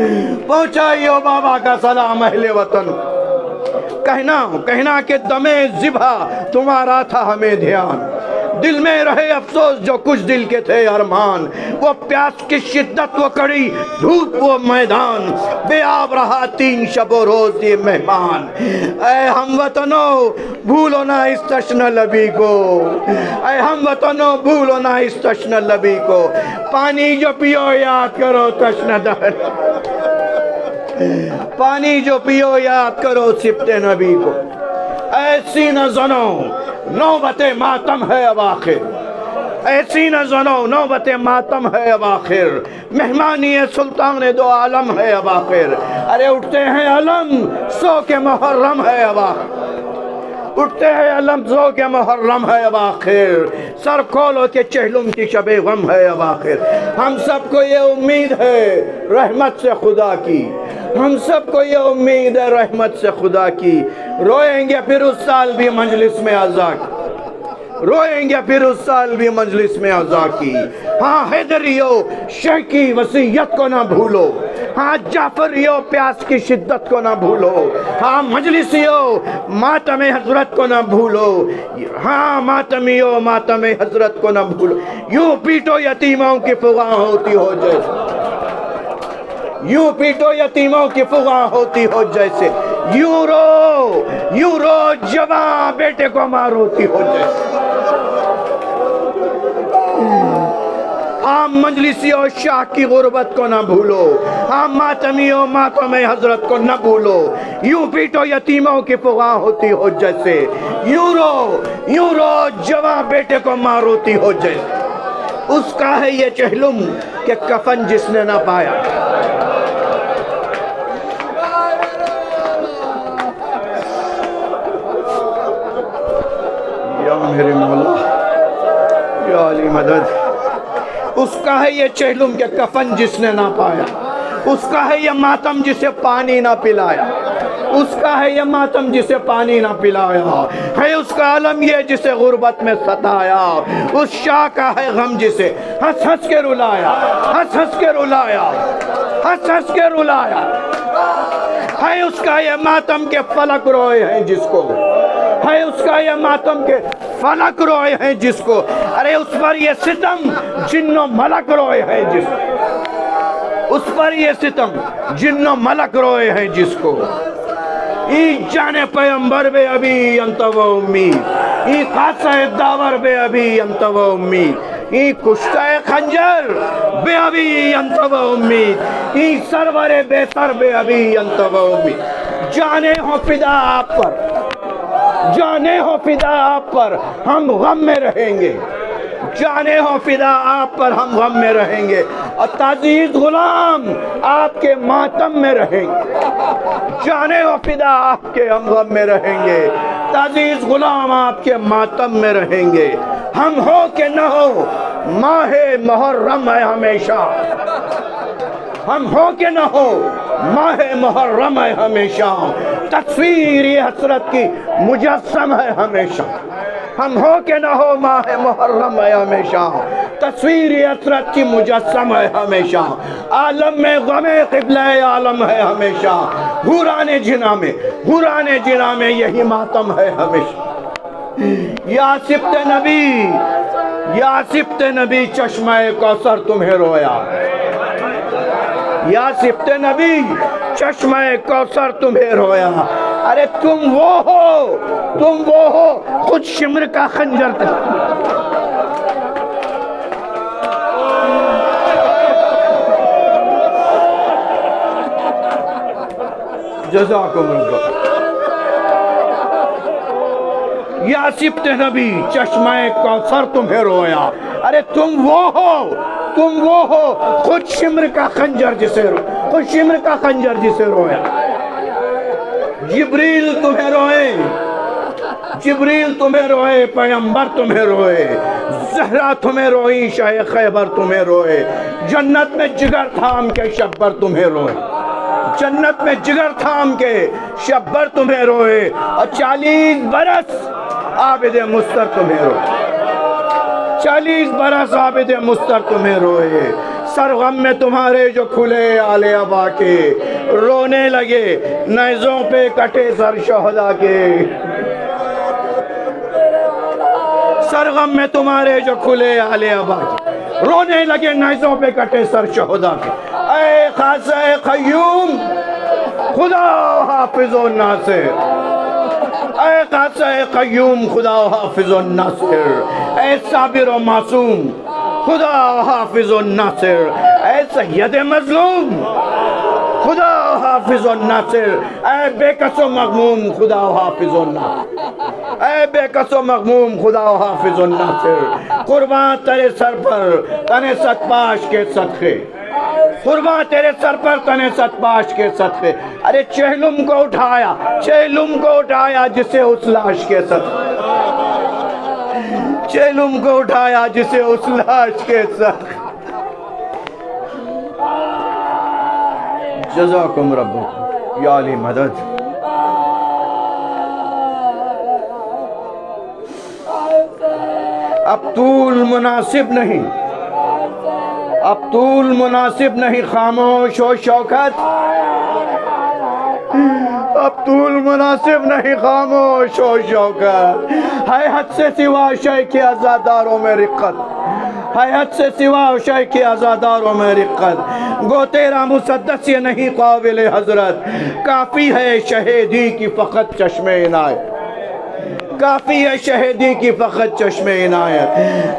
पहुंचाइयो बाबा का सलाम, अहले वतन। कहना कहना के दमे जिभा तुम्हारा था हमें ध्यान। दिल में रहे अफसोस जो कुछ दिल के थे, अरमान। वो प्यास की शिद्दत, वो कड़ी धूप, वो मैदान। बेआब रहा तीन शबो रोज ये मेहमान। ऐ हम वतनो, भूलो ना इस तश्न लबी को। ऐ हम वतनो, भूलो ना इस तश्न लबी को। पानी जो पियो, याद करो तश्न दहन। पानी जो पियो, याद करो सिपते नबी को। ऐसी न जनो, नौबत मातम है अब आखिर। ऐसी न जनो, नौबत मातम है अब आखिर। मेहमानी सुल्तान दो आलम है अब आखिर। अरे उठते हैं अलम सो के मुहर्रम है अब आखिर। उठते हैं अलम जो के मुहर्रम है अब आखिर। सर खोलो के चहलुम की शबे गम है अब आखिर। हम सबको ये उम्मीद है, रहमत से खुदा की। हम सबको ये उम्मीद है, रहमत से खुदा की। रोएँगे फिर उस साल भी मंजलिस में आज़ाद। रोएँगे फिर उस साल भी मंजलिस में अजा की। हाँ हैदरियो शेख की वसीयत को ना भूलो। हाँ जाफरियो प्यास की शिद्दत को ना भूलो। हाँ मजलिसियो मातम हज़रत को ना भूलो। हाँ मातमियो मातम हज़रत को ना भूलो। यूँ पीटो यतीमों की फुगा होती हो जैसे। यूँ पीटो यतीमों की फुगा होती हो जैसे। यूँ रो यूँ जवा, बेटे को मारोती हो जैसे आम मजलिसियों शाह की गुर्बत को ना भूलो। आम मातम हज़रत को न भूलो। यूँ पीटो यतीमों की फुगा होती हो जैसे। यूँ रो यूँ रो जवा, बेटे को मारोती हो जैसे। उसका है ये चहलुम के कफन जिसने ना पाया। या मेरे मौला। या अली मदद। उसका है ये चहलुम के कफन जिसने ना पाया। उसका है ये मातम जिसे पानी ना पिलाया। उसका है ये मातम जिसे पानी ना पिलाया। है उसका आलम ये जिसे गुर्बत में सताया। उस शाह का है गम जिसे हंस हंस के रुलाया। हंस हंस के रुलाया। हंस हंस के रुलाया। है उसका ये मातम के फलक रोए हैं जिसको है उसका ये मातम के फलक रोए हैं जिसको। अरे, उस पर ये सितम जिन्नो मलक रोए हैं जिसको। उस पर ये सितम जिन्नो मलक रोए हैं जिसको। ई जाने पैम्बर बे अभी अंतव उम्मीद। ई खासा दावर बे अभी अंतव उम्मीद। ई कुश्ता खंजर बे अभी अंतव उम्मीद। ई सरवरे बेसर बे अभी अंतव उम्मीद। जाने हो फिदा आप पर। जाने हो फिदा आप पर, हम गम में रहेंगे। जाने हो फिदा आप पर, हम गम में रहेंगे। और ताजीज गुलाम आपके मातम में रहेंगे। जाने हो फिदा आपके, हम गम में रहेंगे। ताजीज गुलाम आपके मातम में रहेंगे। हम हो के न हो, माहे मुहर्रम है हमेशा। हम हो के न हो, माह मुहर्रम है हमेशा। तस्वीर ये हसरत की मुजस्सम है हमेशा। हम हो के न हो, माह मुहर्रम है हमेशा। तस्वीर ये हसरत की मुजस्सम है हमेशा। आलम में गमे किबला आलम है हमेशा। हुरान जिना में, हुरान जिना में यही मातम है हमेशा। या सिप्त नबी या सिप्त नबी चश्मा कौसर तुम्हें रोया। या सिप्त नबी चश्मा कौसर तुम्हें रोया। अरे तुम वो हो, तुम वो हो, खुद शिमर का खंजर था। जजाकुम या सिप्त नबी चश्मा कौसर तुम्हें रोया। अरे तुम वो हो तुम वो हो, खुद शिमर का खंजर जिसे रो खुद शिमर का खंजर जिसे रोया जिब्रील तुम्हें रोए। जिब्रील तुम्हें रोए, पैगंबर तुम्हें रोए। जहरा तुम्हें रोई, शाह खैबर तुम्हें रोए। जन्नत में जिगर थाम के शब्बर तुम्हें रोए। जन्नत में जिगर थाम के शब्बर तुम्हें रोए। और चालीस बरस आबिद मुस्तर तुम्हें रोए। चालीस बरस आबिद मुस्तर तुम्हें रोए। सरगम में तुम्हारे जो खुले आले अबा के, रोने लगे नजों पे कटे सर शहदा के। सरगम में तुम्हारे जो खुले आले अबा के, रोने लगे नजों पे कटे सर शहदा के। ऐ खास खयूम, खुदा हाफिज नासिर कयूम खुदा हाफिज नासिर ऐ साबिर मासूम खुदा हाफिज नासिर ऐ सैयद मजलूम हाफिज नासिर ऐ बेकसो मगमूम खुदा हाफिज नासिर ऐ बेकसो मखमूम खुदा हाफिज नासिर कुर्बान तेरे सर पर तने सतपाश के सदके कुर्बान तेरे सर पर तने सतपाश के सदके अरे चहलुम को उठाया चहलुम को उठाया जिसे उस लाश के सदके चेलुम को उठाया जिसे उस लाश के सदके जजाकुम रब्बुकुम या अली मदद। अब तूल मुनासिब नहीं। अब तूल मुनासिब नहीं, खामोश हो शौकत। अब तूल मुनासिब नहीं, खामोश हो शौकत। है हद से सिवा शय के आज़ादारों में रिक्कत। है हद से सिवा शय के आज़ादारों में रिक्कत गो, तेरा मुसदस ये नहीं काबिल हज़रत। काफ़ी है शहीदी की फ़कत चश्मे इनायत। काफ़ी है शहीदी की फ़कत चश्मे इनायत।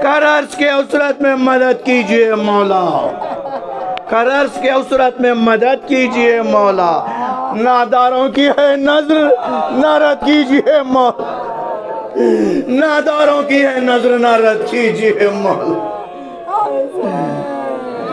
करर्स के उसरत में मदद कीजिए मौला। करर्स के उसरत में मदद कीजिए मौला। नादारों की है नज़र, नारद कीजिए मौला। नादारों की है नज़र, नारद कीजिए मौला।